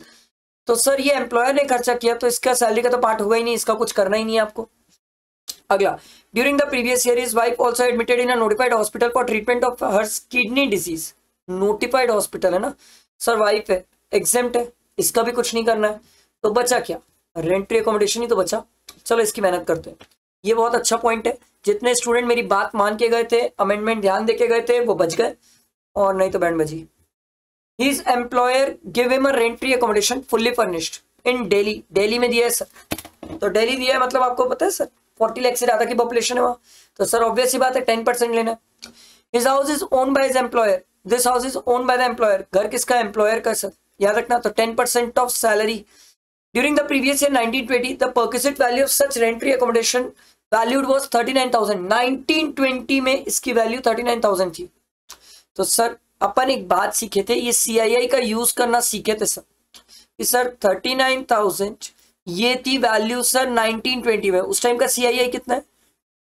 तो सर, ये एम्प्लॉयर ने खर्चा किया तो इसका सैलरी का तो पार्ट हुआ ही नहीं, इसका कुछ करना ही नहीं है आपको। अगला। During the previous year his wife also admitted in a notified hospital for treatment of her kidney disease notified hospital है ना? सर वाइफ है एग्जेम्प्ट है, इसका भी कुछ नहीं करना है। तो बचा क्या? रेंट्री अकोमोडेशन ही तो बचा। चलो इसकी मेहनत करते हैं। ये बहुत अच्छा पॉइंट है। जितने स्टूडेंट मेरी बात मान के गए थे अमेंडमेंट ध्यान दे गए थे, वो बच गए। और नहीं तो बैंड बजी his employer give him a rent free accommodation fully furnished in Delhi Delhi में दिया है सर तो डेली दिया है मतलब आपको पता है सर फोर्टी लैख से ज़्यादा की पॉपुलेशन है वहाँ। तो सर ऑब्वियस बात है टेन परसेंट लेना his house is own by his employer this house is own by the employer घर किसका? एम्प्लॉयर का सर याद रखना तो ten percent of salary during the previous year 1920 the perquisite value of such rent free accommodation valued was thirty nine thousand nineteen twenty में इसकी nine thousand थी। तो सर अपन एक बात सीखे थे, ये सी आई आई का यूज़ करना सीखे थे सर कि सर थर्टी नाइन थाउज़ेंड ये थी वैल्यू सर नाइनटीन ट्वेंटी में। उस टाइम का सी आई आई कितना है?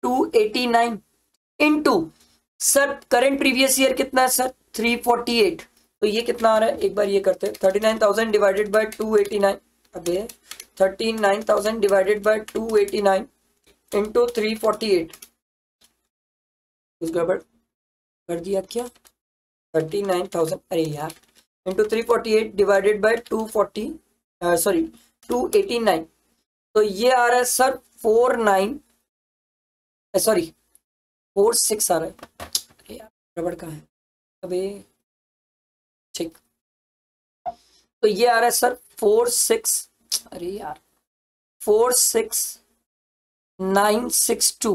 Two eighty nine in two sir current previous year कितना है सर थ्री फोर्टी एट तो ये कितना आ रहा है? एक बार ये करते हैं। Thirty nine thousand divided by two eighty nine अबे thirty nine thousand divided by two eighty nine into three forty eight गड़बड़ कर दिया क्या? थर्टी नाइन थाउज़ेंड अरे यार into three forty eight divided by two forty sorry two eighty nine तो ये आ रहा है sir four nine sorry four six आ रहा है। अरे यार, गड़बड़ कहाँ है? अभी ठीक तो ये आ रहा है सर, फोर सिक्स, अरे यार, four six nine six two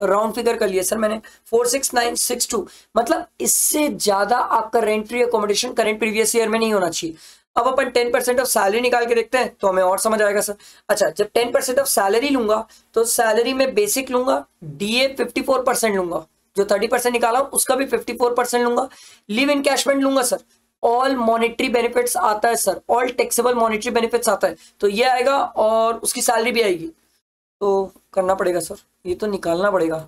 round figure कर लिया सर मैंने, four six nine six two मतलब इससे ज़्यादा आपका rent free accommodation current previous year में नहीं होना चाहिए। अब अपन टेन परसेंट ऑफ़ सैलरी निकाल के देखते हैं तो हमें और समझ आएगा सर। अच्छा जब टेन परसेंट ऑफ़ सैलरी लूँगा तो सैलरी में बेसिक लूँगा डीए फिफ्टी फोर परसेंट लूँगा, जो थर्टी परसेंट निकाला, उसका भी फिफ्टी फोर परसेंट लूँगा। लिव इन कैशमेंट लूँगा सर। ऑल मॉनिटरी बेनिफिट्स आता है sir all taxable monetary benefits आता है. तो ये आएगा और उसकी सैलरी भी आएगी। तो करना पड़ेगा सर ये तो निकालना पड़ेगा।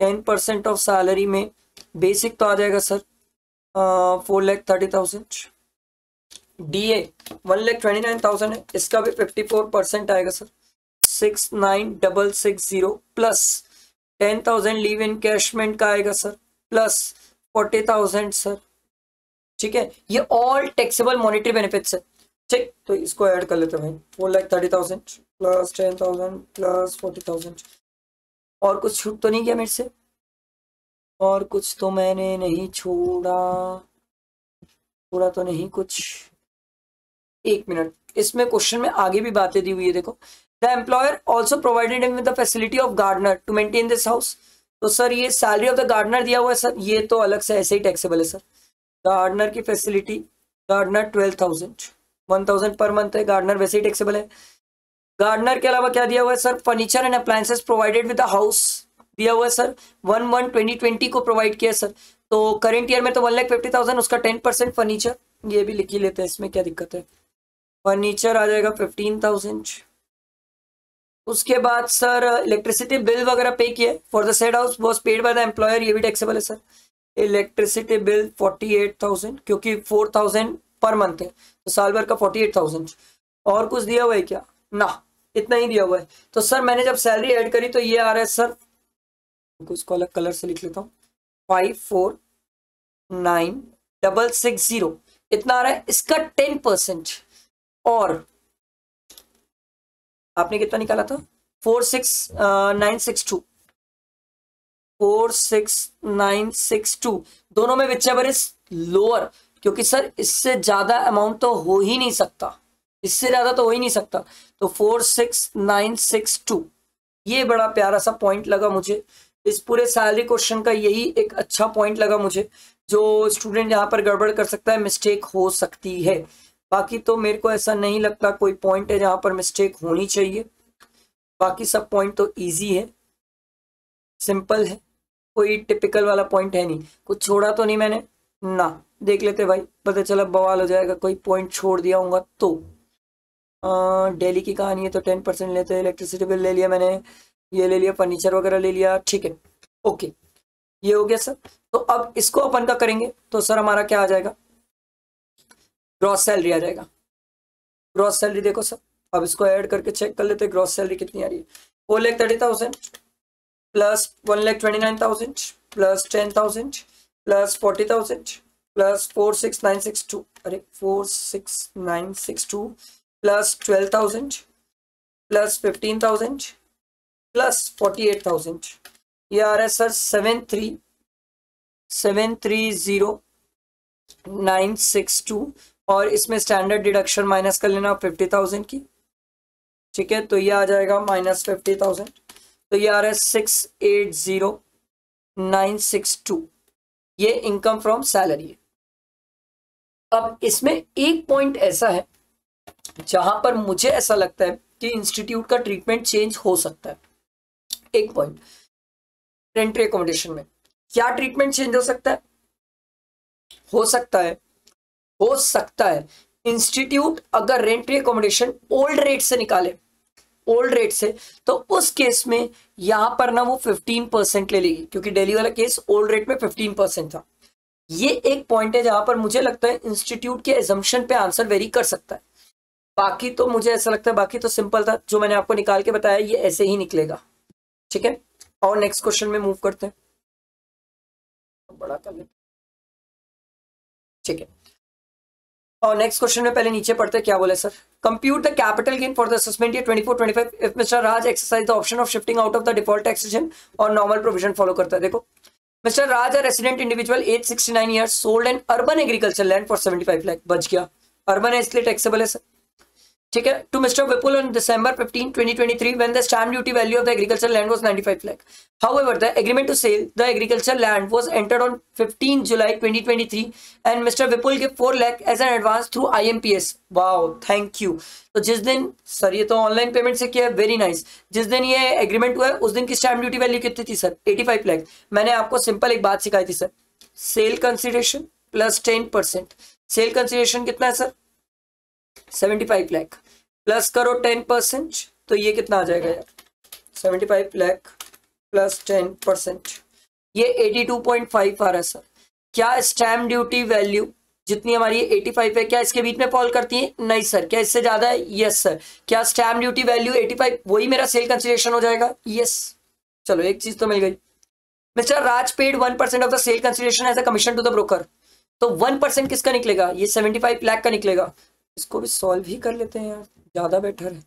टेन परसेंट ऑफ़ सैलरी में बेसिक तो आ जाएगा sir four lakh thirty thousand D A one lakh twenty nine thousand है। इसका भी फिफ्टी फोर परसेंट आएगा sir six nine double six zero plus ten thousand leave encashment का आएगा sir plus forty thousand sir ठीक है? ये all taxable monetary benefits है। ठीक? तो इसको ऐड कर लेते भाई। Four lakh thirty thousand plus ten thousand plus forty thousand और कुछ छूट तो नहीं किया मेरे से? और कुछ तो मैंने नहीं छोड़ा। छोड़ा तो नहीं कुछ। एक मिनट। इसमें क्वेश्चन में आगे भी बातें दी हुई है, देखो। The employer also provided with the facility of gardener to maintain this house तो सर ये सैलरी ऑफ़ द गार्डनर दिया हुआ है सर ये तो अलग से ऐसे ही टैक्सेबल है सर गार्डनर की facility gardener twelve thousand one thousand per month है गार्डनर वैसे ही टैक्सेबल है। गार्डनर के अलावा क्या दिया हुआ है sir furniture and appliances provided with the house दिया हुआ है sir one one twenty twenty को प्रोवाइड किया सर तो करेंट ईयर में तो वन लाख फिफ्टी थाउज़ेंड उसका टेन परसेंट फर्नीचर ये भी लिख ही लेते हैं, इसमें क्या दिक्कत है? फर्नीचर आ जाएगा फिफ्टीन थाउज़ेंड उसके बाद सर इलेक्ट्रिसिटी बिल वगैरह पे किए for the said house was paid by the employer ये भी टैक्सेबल है sir electricity bill forty eight thousand, क्योंकि फोर थाउज़ेंड पर मंथ है तो साल भर का फोर्टी एट थाउज़ेंड। और कुछ दिया हुआ है क्या? ना, इतना ही दिया हुआ है। तो सर, मैंने जब सैलरी ऐड करी तो ये आ रहा है, सर, इसको अलग कलर से लिख लेता हूँ। Five four nine double six zero इतना आ रहा है, इसका टेन परसेंट और आपने कितना निकाला था? Four six nine six two four six nine six two. दोनों में विच एवर इज़ लोअर क्योंकि सर इससे ज़्यादा अमाउंट तो हो ही नहीं सकता। इससे ज़्यादा तो हो ही नहीं सकता। तो four six nine six two. ये बड़ा प्यारा सा पॉइंट लगा मुझे। इस पूरे सैलरी क्वेश्चन का यही एक अच्छा पॉइंट लगा मुझे, जो स्टूडेंट यहाँ पर गड़बड़ कर सकता है मिस्टेक हो सकती है। बाकी तो मेरे को ऐसा नहीं लगता कोई पॉइंट है जहाँ पर मिस्टेक होनी चाहिए। बाकी सब पॉइंट तो ईजी है। सिंपल है, कोई टिपिकल वाला पॉइंट है नहीं। कुछ छोड़ा तो नहीं मैंने? ना, देख लेते भाई, पता चला बवाल हो जाएगा, कोई पॉइंट छोड़ दिया होगा तो। डेली की कहानी है तो टेन परसेंट लेते हैं इलेक्ट्रिसिटी बिल ले लिया मैंने, ये ले लिया फर्नीचर वगैरह ले लिया, ठीक है ओके ये हो गया सर तो अब इसको अपन का करेंगे तो सर हमारा क्या आ जाएगा? ग्रॉस सैलरी आ जाएगा। ग्रॉस सैलरी देखो सर, अब इसको ऐड करके चेक कर लेते ग्रॉस सैलरी कितनी आ रही है? Four lakh thirty thousand nine thousand plus four six nine six two अरे four six nine six two plus twelve thousand plus fifteen thousand plus forty eight thousand ये आ रहा है sir seven three seven three zero nine six two और इसमें standard deduction minus कर लेना fifty thousand की। ठीक है तो ये आ जाएगा माइनस फिफ्टी थाउज़ेंड तो ये आ रहा है six eight zero nine six two ये इनकम फ्रॉम सैलरी है। अब इसमें एक पॉइंट ऐसा है, जहाँ पर मुझे ऐसा लगता है कि इंस्टीट्यूट का ट्रीटमेंट चेंज हो सकता है। एक पॉइंट रेंट्री एकोमोडेशन में। क्या ट्रीटमेंट चेंज हो सकता है? हो सकता है, हो सकता है। इंस्टीट्यूट अगर रेंट्री एकोमोडेशन ओल्ड रेट से निकाले ओल्ड रेट से तो उस केस में यहाँ पर ना वो 15 परसेंट ले लेगी, क्योंकि दिल्ली वाला केस ओल्ड रेट में 15 परसेंट था। ये एक पॉइंट है जहाँ पर मुझे लगता है इंस्टीट्यूट के एजम्पन पे आंसर वेरी कर सकता है। बाकी तो मुझे ऐसा लगता है, बाकी तो सिंपल था, जो मैंने आपको निकाल के बताया, ये ऐसे ही निकलेगा। ठीक है? और नेक्स्ट क्वेश्चन में मूव करते हैं। बड़ा कर लेते ठीक है। और नेक्स्ट क्वेश्चन में पहले नीचे पढ़ते क्या बोले sir compute the capital gain for the assessment year 24 25 if mister Raj exercise the option of shifting out of the default taxation और नॉर्मल प्रोविज़न फॉलो करता है, देखो। Mister Raj resident individual age 69 years sold an urban agriculture land for 75 lakh बच गया। Urban है, इसलिए taxable है sir ठीक है? To mister Vipul on December 15 2023 when the stamp duty value of the agriculture land was 95 lakh however the agreement to sell the agriculture land was entered on 15 July 2023 and mister Vipul के 4 lakh as an advance through IMPS wow thank you तो जिस दिन, sir, ये तो online payment से किया है very nice जिस दिन ये एग्रीमेंट हुआ, उस दिन की स्टैम्प ड्यूटी वैल्यू कितनी थी, सर? 85 लाख मैंने आपको सिंपल एक बात सिखाई थी, sir. Sale consideration plus 10% sale consideration कितना है, सर? 10% 75 लाख। प्लस करो टेन परसेंट तो ये कितना आ जाएगा यार? Seventy five lakh plus ten percent. ये एटी टू पॉइंट फाइव आ रहा है, सर। क्या स्टैम्प ड्यूटी वैल्यू जितनी हमारी एटी फाइव है, क्या इसके बीच में फॉल करती है? नहीं, सर। क्या इससे ज़्यादा है? यस सर क्या stamp duty value eighty five, वही मेरा सेल कंसिडरेशन हो जाएगा? यस चलो, एक चीज़ तो मिल गई। Mister Raj paid one percent of the sale consideration as a commission to the broker. तो वन परसेंट किसका निकलेगा? ये सेवेंटी फाइव लाख का निकलेगा। इसको भी सॉल्व ही कर लेते हैं ज़्यादा बेटर है।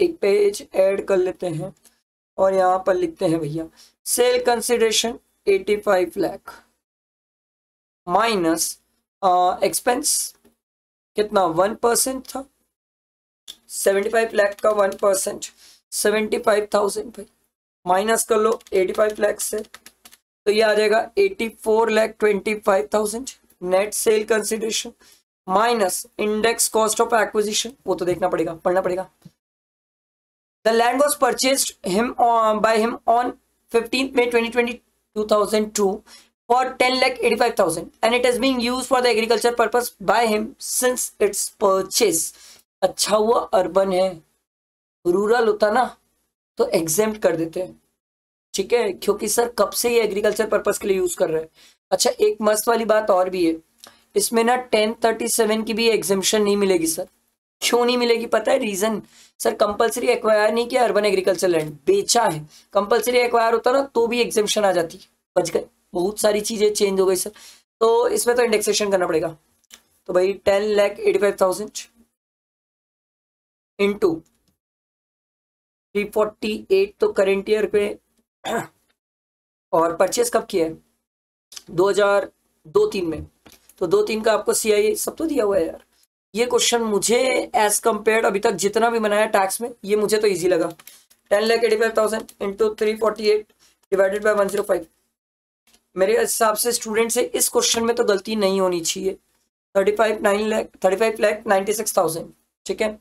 एक पेज ऐड कर लेते हैं और यहाँ पर लिखते हैं भैया sale consideration 85 lakh minus expense कितना वन परसेंट था? 75 लाख का one percent seventy five thousand भाई। माइनस कर लो 85 लाख से। तो ये आ जाएगा 84 lakh twenty five thousand net sale consideration minus index cost of acquisition वो तो देखना पड़ेगा, पढ़ना पड़ेगा। The land was purchase him by him on fifteen May twenty four ten lakh eighty five thousand and it is being use for the agriculture purpose by him since its purchase अच्छा हुआ urban है। Rural होता ना तो exempt कर देते हैं। ठीक है? क्योंकि सर कब से ये एग्रीकल्चर पर्पज के लिए यूज़ कर रहे हैं? अच्छा एक मस्त वाली बात और भी है। इसमें ना टेन थर्टी सेवन की भी एग्जामेशन नहीं मिलेगी, सर। क्यों नहीं मिलेगी? पता है रीजन सर कंपलसरी एक्वायर नहीं किया अर्बन एग्रीकल्चर लैंड बेचा है। कंपलसरी एक्वायर होता ना तो भी एग्जामेशन आ जाती। बच गए बहुत सारी चीज़ें चेंज हो गई, सर। तो इसमें तो इंडेक्सेशन करना पड़ेगा। तो भाई ten lakh eighty five thousand into three forty eight तो करेंट ईयर पे और परचेस कब किया है? दो हज़ार दो तीन में। तो दो तीन का आपको सी आई सब तो दिया हुआ है यार। ये क्वेश्चन मुझे एज कंपेयर अभी तक जितना भी बनाया टैक्स में, ये मुझे तो ईजी लगा। Ten lakh eighty five thousand into three forty eight divided by one zero five मेरे हिसाब से स्टूडेंट से इस क्वेश्चन में तो गलती नहीं होनी चाहिए। Thirty five nine lakh thirty five lakh ninety six thousand ठीक है?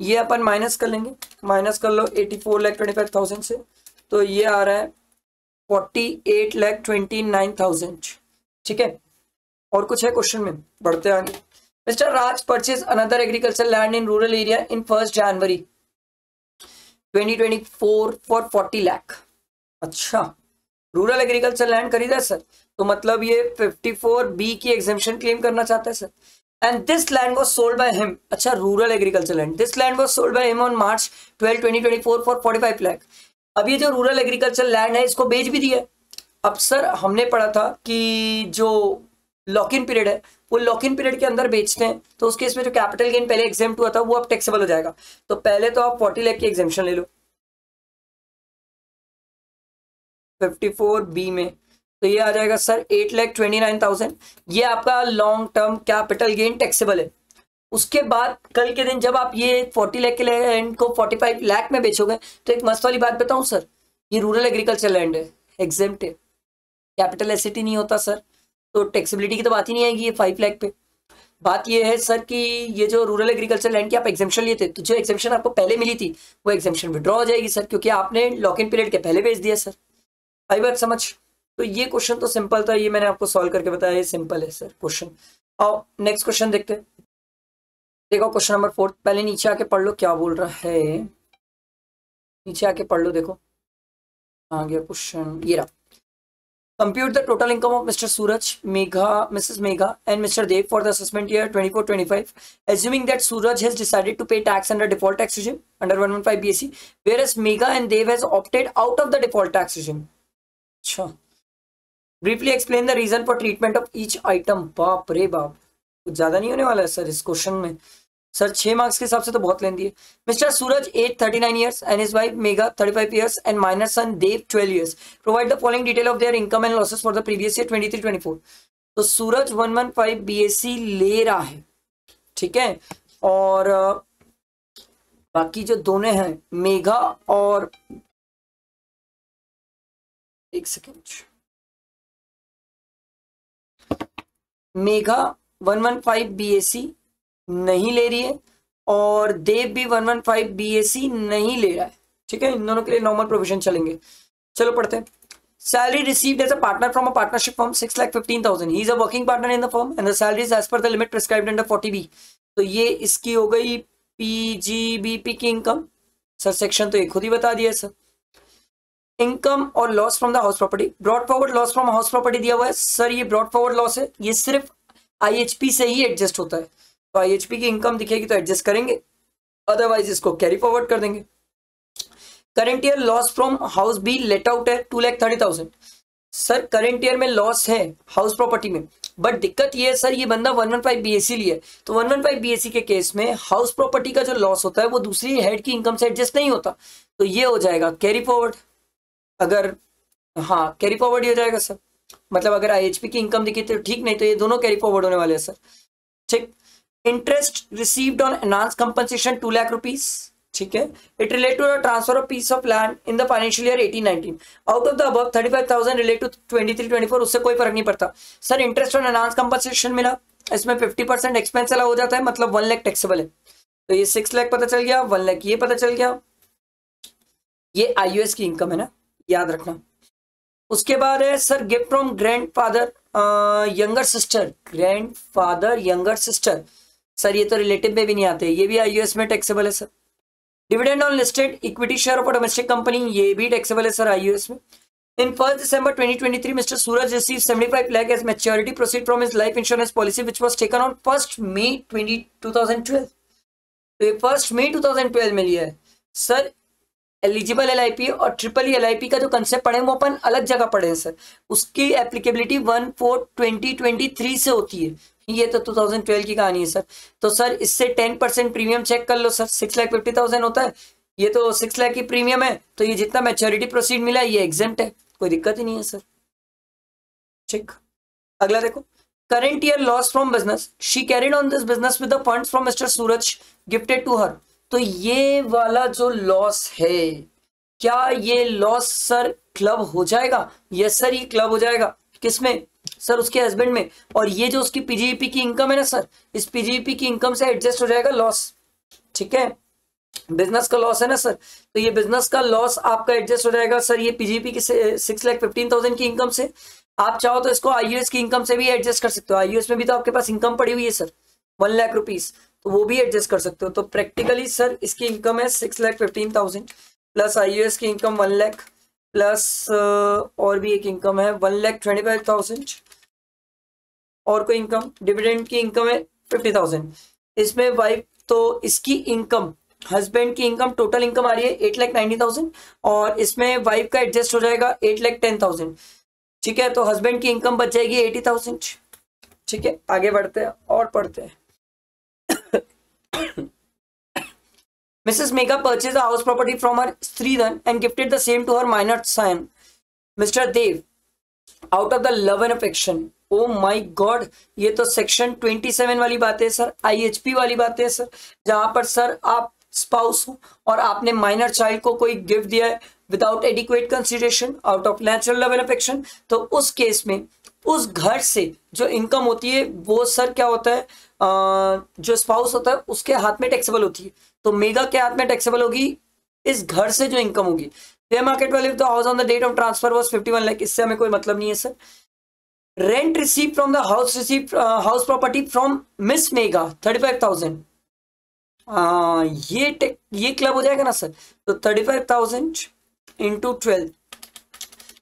ये अपन माइनस कर लेंगे। माइनस कर लो eighty four lakh twenty five thousand से। तो ये आ रहा है forty eight lakh twenty nine thousand ठीक है? और कुछ है क्वेश्चन में? बढ़ते आगे। Mister Raj purchase another agriculture land in rural area in first January 2024 for 40 lakh अच्छा। रूरल एग्रीकल्चर लैंड खरीदा सर तो मतलब ये 54 बी की एग्जामेशन क्लेम करना चाहता है sir and this land was sold by him अच्छा rural agriculture land this land was sold by him on March 12 2024 for 45 lakh अब ये जो रूरल एग्रीकल्चर लैंड है, इसको बेच भी दिया अब सर हमने पढ़ा था कि जो लॉक इन पीरियड है, वो लॉक इन पीरियड के अंदर बेचते हैं तो उस केस में जो कैपिटल गेन पहले एग्ज़ाम हुआ था, वो अब टैक्सेबल हो जाएगा। तो पहले तो आप फोर्टी लैख की एग्जामेशन ले लो। फिफ्टी फोर बी में। तो ये आ जाएगा sir eight lakh twenty nine thousand ये आपका long term capital gain taxable है। उसके बाद, कल के दिन जब आप ये फोर्टी लैख के लैंड को फोर्टी फाइव लैख में बेचोगे तो एक मस्त वाली बात बताऊँ सर ये रूरल एग्रीकल्चर लैंड है एग्जेम्प्ट कैपिटल एसिटी नहीं होता सर तो टैक्सेबिलिटी की तो बात ही नहीं आएगी ये फाइव लैख पे। बात ये है सर कि ये जो रूरल एग्रीकल्चर लैंड की आप एग्जामेशन लिए थे तो जो एग्जामेशन आपको पहले मिली थी, वो एग्जामेशन विड्रॉ हो जाएगी सर क्योंकि आपने लॉक इन पीरियड के पहले भेज दिया सर आई बात समझ? तो ये क्वेश्चन तो सिंपल था, ये मैंने आपको सॉल्व करके बताया, ये सिंपल है सर क्वेश्चन और नेक्स्ट क्वेश्चन देखते हैं। देखो क्वेश्चन नंबर फोर्थ पहले नीचे आके पढ़ लो, क्या बोल रहा है? नीचे आके पढ़ लो, देखो। आ गया क्वेश्चन ये रहा। Compute the total income of Mr. Suraj, Megha, Mrs. Megha and Mr. Dev for the assessment year 24-25, assuming that Suraj has decided to pay tax under default tax regime under 115 BSc, whereas Megha and Dev has opted out of the default tax regime. Sure. Briefly explain the reason for treatment of each item. बाप रे बाप कुछ ज़्यादा नहीं होने वाला है sir इस क्वेश्चन में सर, छह मार्क्स के हिसाब से तो बहुत लेंदी है। Mister Suraj at thirty nine years and his wife Megha thirty five years and minor son Dev twelve years provide the following detail of their income and losses for the previous year twenty three twenty four तो Suraj one one five B S C ले रहा है। ठीक है? और बाकी जो दोनों हैं मेघा और, एक second Megha one one five B S सी नहीं ले रही है और देव भी one one five B S सी नहीं ले रहा है। ठीक है? इन दोनों के लिए नॉर्मल प्रोविज़न चलेंगे। चलो, पढ़ते हैं। Salary received as a partner from a partnership firm 6 lakh 15000 he is a working partner in the firm and the salary is as per the limit prescribed under 40b तो ये इसकी हो गई PGBP की इनकम सर सेक्शन तो एक खुद ही बता दिया सर इनकम और loss from the house property brought forward loss from house property दिया हुआ है। सर ये ब्रॉड फॉरवर्ड लॉस है। ये सिर्फ़ आईएचपी से ही एडजस्ट होता है। तो आईएचपी की इनकम दिखेगी तो एडजस्ट करेंगे। अदरवाइज़ इसको कैरी फॉरवर्ड कर देंगे। Current year loss from house be let out है two lakh thirty thousand sir current year में लॉस है हाउस प्रॉपर्टी में। बट दिक्कत ये है सर ये बंदा वन वन फाइव बीएससी लिए तो वन वन फाइव बीएससी के केस में हाउस प्रॉपर्टी का जो लॉस होता है, वो दूसरी हेड की इनकम से एडजस्ट नहीं होता। तो ये हो जाएगा कैरी फॉरवर्ड अगर हाँ कैरी फॉरवर्ड ही हो जाएगा सर मतलब अगर आईएचपी की इनकम दिखी तो ठीक, नहीं तो ये दोनों कैरी फॉरवर्ड होने वाले हैं सर ठीक? Interest received on enhance compensation two lakh rupees ठीक है? It relate to transfer of piece of land in the financial year 18 19 out of the above 35000 relate to 23 24 उससे कोई फ़र्क नहीं पड़ता। Sir interest on enhance compensation मिला। इसमें 50 percent expense allow हो जाता है मतलब वन लाख टैक्सेबल है। तो ये सिक्स लाख पता चल गया वन लाख ये पता चल गया। ये आई की इनकम है ना, याद रखना। उसके बाद है sir gift from grandfather younger sister grandfather younger sister sir ये तो रिलेटिव में भी नहीं आते। ये भी आई में टैक्सेबल है sir dividend on listed equity share of domestic company ये भी टैक्सेबल है सर आईयूएस में। In 1st December 2023, Mr. Suraj received 75 lakh as maturity proceed from his life insurance policy, which was taken on 1st May 20, 2012. तो ये first मई 2012 में लिया है। Sir eligible LIP और ट्रिपल एल का जो कंसेप्ट पढ़े वो अपन अलग जगह पढ़े हैं सर उसकी applicability one four twenty twenty three से होती है। ये तो 2012 की कहानी है सर तो सर इससे 10 परसेंट प्रीमियम चेक कर लो sir six lakh fifty thousand होता है। ये तो सिक्स लाख की प्रीमियम है। तो ये जितना मैच्योरिटी प्रोसीड मिला ये एग्जेंट है। कोई दिक्कत ही नहीं है सर ठीक अगला देखो। Current year loss from business she carried on this business with the funds from mister Suraj gifted to her तो ये वाला जो लॉस है, क्या ये लॉस सर क्लब हो जाएगा? यस सर ये क्लब हो जाएगा। किसमें? सर, उसके हस्बैंड में। और ये जो उसकी पीजीपी की इनकम है ना, सर, इस पीजीपी की इनकम से एडजस्ट हो जाएगा लॉस ठीक है? बिज़नेस का लॉस है ना, सर? तो ये बिज़नेस का लॉस आपका एडजस्ट हो जाएगा, सर, ये पीजीपी की सिक्स लाख फिफ्टीन थाउज़ेंड की इनकम से। आप चाहो तो इसको आईयूएस की इनकम से भी एडजस्ट कर सकते हो। आईयूएस में भी तो आपके पास इनकम पड़ी हुई है, सर वन लाख रुपीज़ तो वो भी एडजस्ट कर सकते हो। तो प्रैक्टिकली सर, इसकी इनकम है six lakh fifteen thousand plus आई की इनकम वन लाख प्लस और भी एक इनकम है one lakh twenty five thousand और कोई इनकम डिविडेंड की इनकम है फिफ्टी थाउज़ेंड इसमें वाइफ तो इसकी इनकम हस्बैंड की इनकम टोटल इनकम आ रही है एट लाख नाइनटी थाउज़ेंड और इसमें वाइफ का एडजस्ट हो जाएगा एट लाख टेन थाउज़ेंड ठीक है तो हस्बैंड की इनकम बच जाएगी एटी थाउज़ेंड ठीक है आगे बढ़ते हैं और पढ़ते हैं Mrs. Mega purchased a house property from her Sridhan and gifted the same to her minor son, Mr. Dev, out of the love and affection. Oh my god ये तो सेक्शन 27 वाली बात है सर आईएचपी वाली बात है sir जहाँ पर सर आप स्पाउस हो और आपने माइनर चाइल्ड को कोई गिफ्ट दिया है without adequate consideration out of natural love and affection तो उस केस में उस घर से जो इनकम होती है वो सर क्या होता है? आ, जो स्पाउस होता है उसके हाथ में टैक्सेबल होती है। तो मेगा के हाथ में टैक्सेबल होगी इस घर से जो इनकम होगी। Fair market value of the house on the date of transfer was 51 lakh इससे हमें कोई मतलब नहीं है sir rent receive from the house receive house property from miss Megha thirty five thousand ये ये क्लब हो जाएगा ना सर तो thirty five thousand into twelve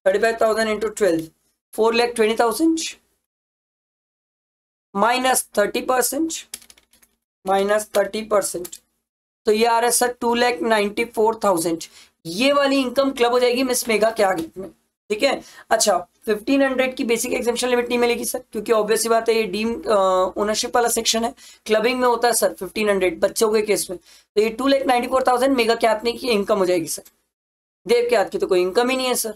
thirty five thousand into twelve four lakh twenty thousand minus thirty percent minus thirty percent तो ये आ रहा है sir two lakh ninety four thousand ये वाली इनकम क्लब हो जाएगी मिस मेगा के आगे में. ठीक है? अच्छा 1500 की बेसिक एग्जामेशन लिमिट नहीं मिलेगी सर क्योंकि ऑब्वियसली बात है, ये डीम ओनरशिप वाला सेक्शन है। क्लबिंग में होता है सर 1500 बच्चों के केस में। तो ये two lakh ninety four thousand Megha कैतने की इनकम हो जाएगी सर देव के क्या की तो कोई इनकम ही नहीं है सर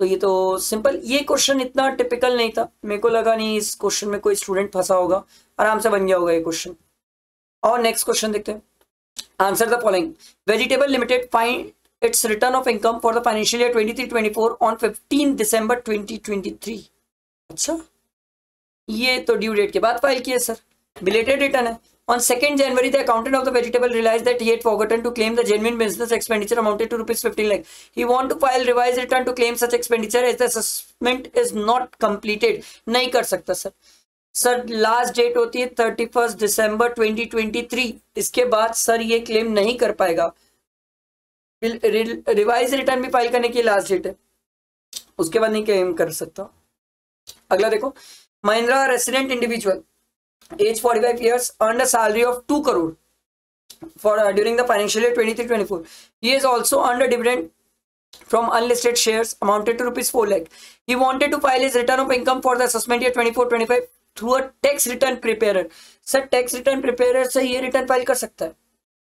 तो ये तो सिंपल ये क्वेश्चन इतना टिपिकल नहीं था। मेरे को लगा नहीं इस क्वेश्चन में कोई स्टूडेंट फंसा होगा। आराम से बन गया होगा ये क्वेश्चन और नेक्स्ट क्वेश्चन देखते हैं। Answer the following vegetable limited find its return of income for the financial year 23-24 on 15 December 2023 अच्छा ये तो ड्यू डेट के बाद फ़ाइल किया सर बिलेटेड रिटर्न है On 2nd January, the accountant of the vegetable realized that he had forgotten to claim the genuine business expenditure amounted to rupees 15 lakh. He want to file revised return to claim such expenditure as the assessment is not completed. नहीं कर सकता sir sir last date होती है thirty first दिसंबर 2023 इसके बाद sir ये claim नहीं कर पाएगा रिवाइज रिटर्न भी फ़ाइल करने की लास्ट डेट है। उसके बाद नहीं क्या कर सकता। अगला देखो, Mahindra resident individual age 45 five years earn a salary of two crore for during the financial year 23 24 twenty four is also earn a dividend from unlisted share amounted to rupees four lakh he wanted to file his return of income for the assessment year twenty four twenty through a tax return preparer sir tax return preparer से ये return file कर सकता है?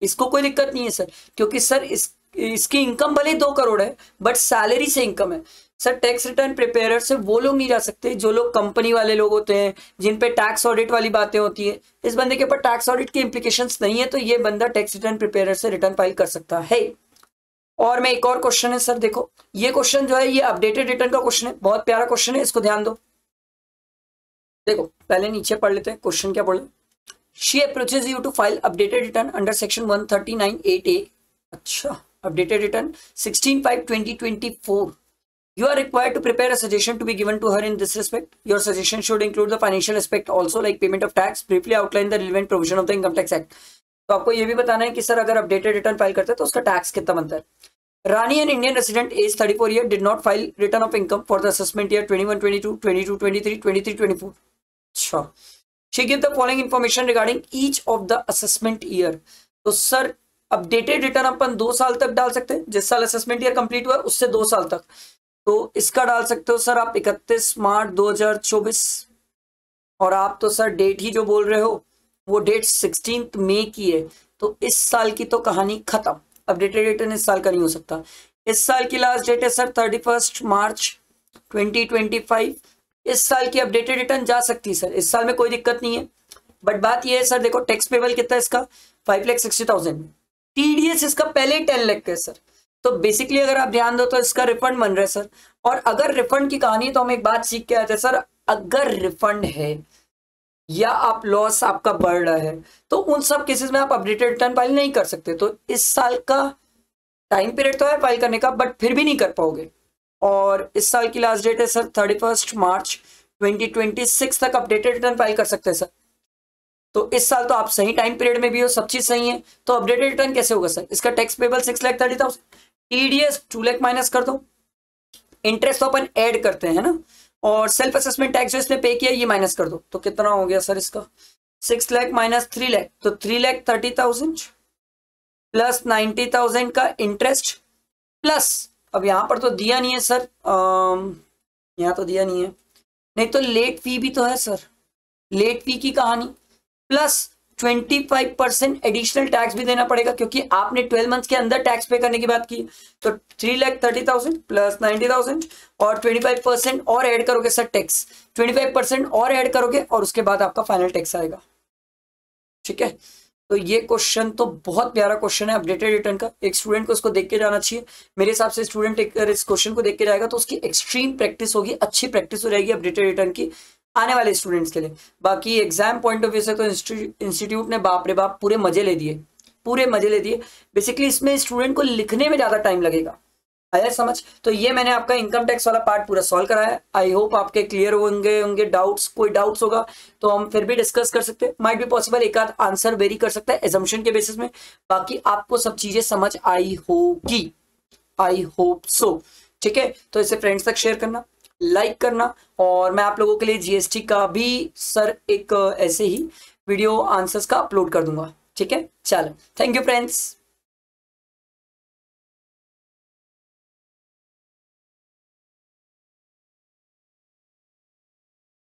इसको कोई दिक्कत नहीं है सर क्योंकि सर इस इसकी इनकम भले दो करोड़ है बट सैलरी से इनकम है। सर टैक्स रिटर्न प्रिपेयर से वो लोग नहीं जा सकते, जो लोग कंपनी वाले लोग होते हैं, जिन पे टैक्स ऑडिट वाली बातें होती है। इस बंदे के ऊपर टैक्स ऑडिट की इंप्लीकेशन नहीं है तो ये बंदा टैक्स रिटर्न प्रिपेयर से रिटर्न फ़ाइल कर सकता है। और मैं एक और क्वेश्चन है, सर, देखो। ये क्वेश्चन जो है, ये अपडेटेड रिटर्न का क्वेश्चन है। बहुत प्यारा क्वेश्चन है, इसको ध्यान दो। देखो, पहले नीचे पढ़ लेते हैं क्वेश्चन क्या पढ़े she approaches you to file updated return under section one thirty eight A अच्छा। Updated return 16 5 2024 you are required to prepare a suggestion to be given to her in this respect your suggestion should include the financial aspect also like payment of tax briefly outline the relevant provision of the income tax act तो आपको ये भी बताना है कि sir अगर updated return file करते हैं तो उसका टैक्स कितना बनता है Rani an Indian resident age 34 year did not file return of income for the assessment year 21 22 22 23 23 24 अच्छा she give the following information regarding each of the assessment year तो sir updated return अपन दो साल तक डाल सकते हैं। जिस साल असेसमेंट ईयर कंप्लीट हुआ, उससे दो साल तक। तो इसका डाल सकते हो सर आप इकतीस मार्च 2024 और आप तो सर डेट ही जो बोल रहे हो, वो डेट सिक्सटीन मई की है। तो इस साल की तो कहानी खत्म। अपडेटेड रिटर्न इस साल का नहीं हो सकता। इस साल की लास्ट डेट है sir thirty first March twenty twenty five इस साल की अपडेटेड रिटर्न जा सकती है सर। इस साल में कोई दिक्कत नहीं है। बट बात यह है सर, देखो टैक्स पेबल कितना इसका? Five lakh sixty thousand TDS इसका पहले ही टेन लैख है सर तो बेसिकली अगर आप ध्यान दो तो इसका रिफंड बन रहा है सर और अगर रिफंड की कहानी तो हम एक बात सीख के आते हैं सर अगर रिफंड है, या आप लॉस आपका बढ़ रहा है तो उन सब केसेस में आप अपडेटेड रिटर्न फ़ाइल नहीं कर सकते। तो इस साल का टाइम पीरियड तो है फ़ाइल करने का बट फिर भी नहीं कर पाओगे। और इस साल की लास्ट डेट है sir thirty first March twenty twenty six तक अपडेटेड रिटर्न फ़ाइल कर सकते हैं सर तो इस साल तो आप सही टाइम पीरियड में भी हो, सब चीज़ सही है। तो अपडेटेड रिटर्न कैसे होगा सर? इसका tax payable six lakh thirty thousand TDS two lakh minus कर दो। इंटरेस्ट तो अपन ऐड करते हैं ना? और सेल्फ असेसमेंट टैक्स जो इसने पे किया, ये माइनस कर दो। तो कितना हो गया सर इसका? Six lakh minus three lakh तो three lakh thirty thousand plus ninety thousand का इंटरेस्ट प्लस अब यहाँ पर तो दिया नहीं है सर। यहाँ तो दिया नहीं है। नहीं तो लेट फ़ी भी तो है सर। लेट फ़ी की कहानी। प्लस 25 परसेंट एडिशनल टैक्स भी देना पड़ेगा, क्योंकि आपने 12 मंथ्स के अंदर टैक्स पे करने की बात की। तो three lakh thirty thousand plus ninety thousand और 25 परसेंट और ऐड करोगे सर टैक्स। 25 परसेंट और ऐड करोगे और उसके बाद आपका फाइनल टैक्स आएगा। ठीक है? तो ये क्वेश्चन तो बहुत प्यारा क्वेश्चन है, अपडेटेड रिटर्न का। एक स्टूडेंट को उसको देख के जाना चाहिए। मेरे हिसाब से स्टूडेंट इस क्वेश्चन को देख के जाएगा तो उसकी एक्सट्रीम प्रैक्टिस होगी, अच्छी प्रैक्टिस हो जाएगी अपडेटेड रिटर्न की। आने वाले स्टूडेंट्स के लिए। बाकी एग्ज़ाम पॉइंट ऑफ़ व्यू से तो इंस्टीट्यूट ने बाप रे बाप पूरे मज़े ले दिए। पूरे मज़े ले दिए। बेसिकली इसमें स्टूडेंट को लिखने में ज़्यादा टाइम लगेगा। आया समझ? तो ये मैंने आपका इनकम टैक्स वाला पार्ट पूरा सॉल्व कराया। आई होप आपके क्लियर होंगे होंगे डाउट्स कोई डाउट्स होगा तो हम फिर भी डिस्कस कर सकते हैं। माइट भी पॉसिबल एक आध आंसर वेरी कर सकता है एजम्पन के बेसिस में। बाकी आपको सब चीज़ें समझ आई होगी। आई होप सो ठीक है? तो इसे फ्रेंड्स तक शेयर करना। लाइक करना। और मैं आप लोगों के लिए जीएसटी का भी सर एक ऐसे ही वीडियो आंसर्स का अपलोड कर दूँगा। ठीक है? चलो। Thank you friends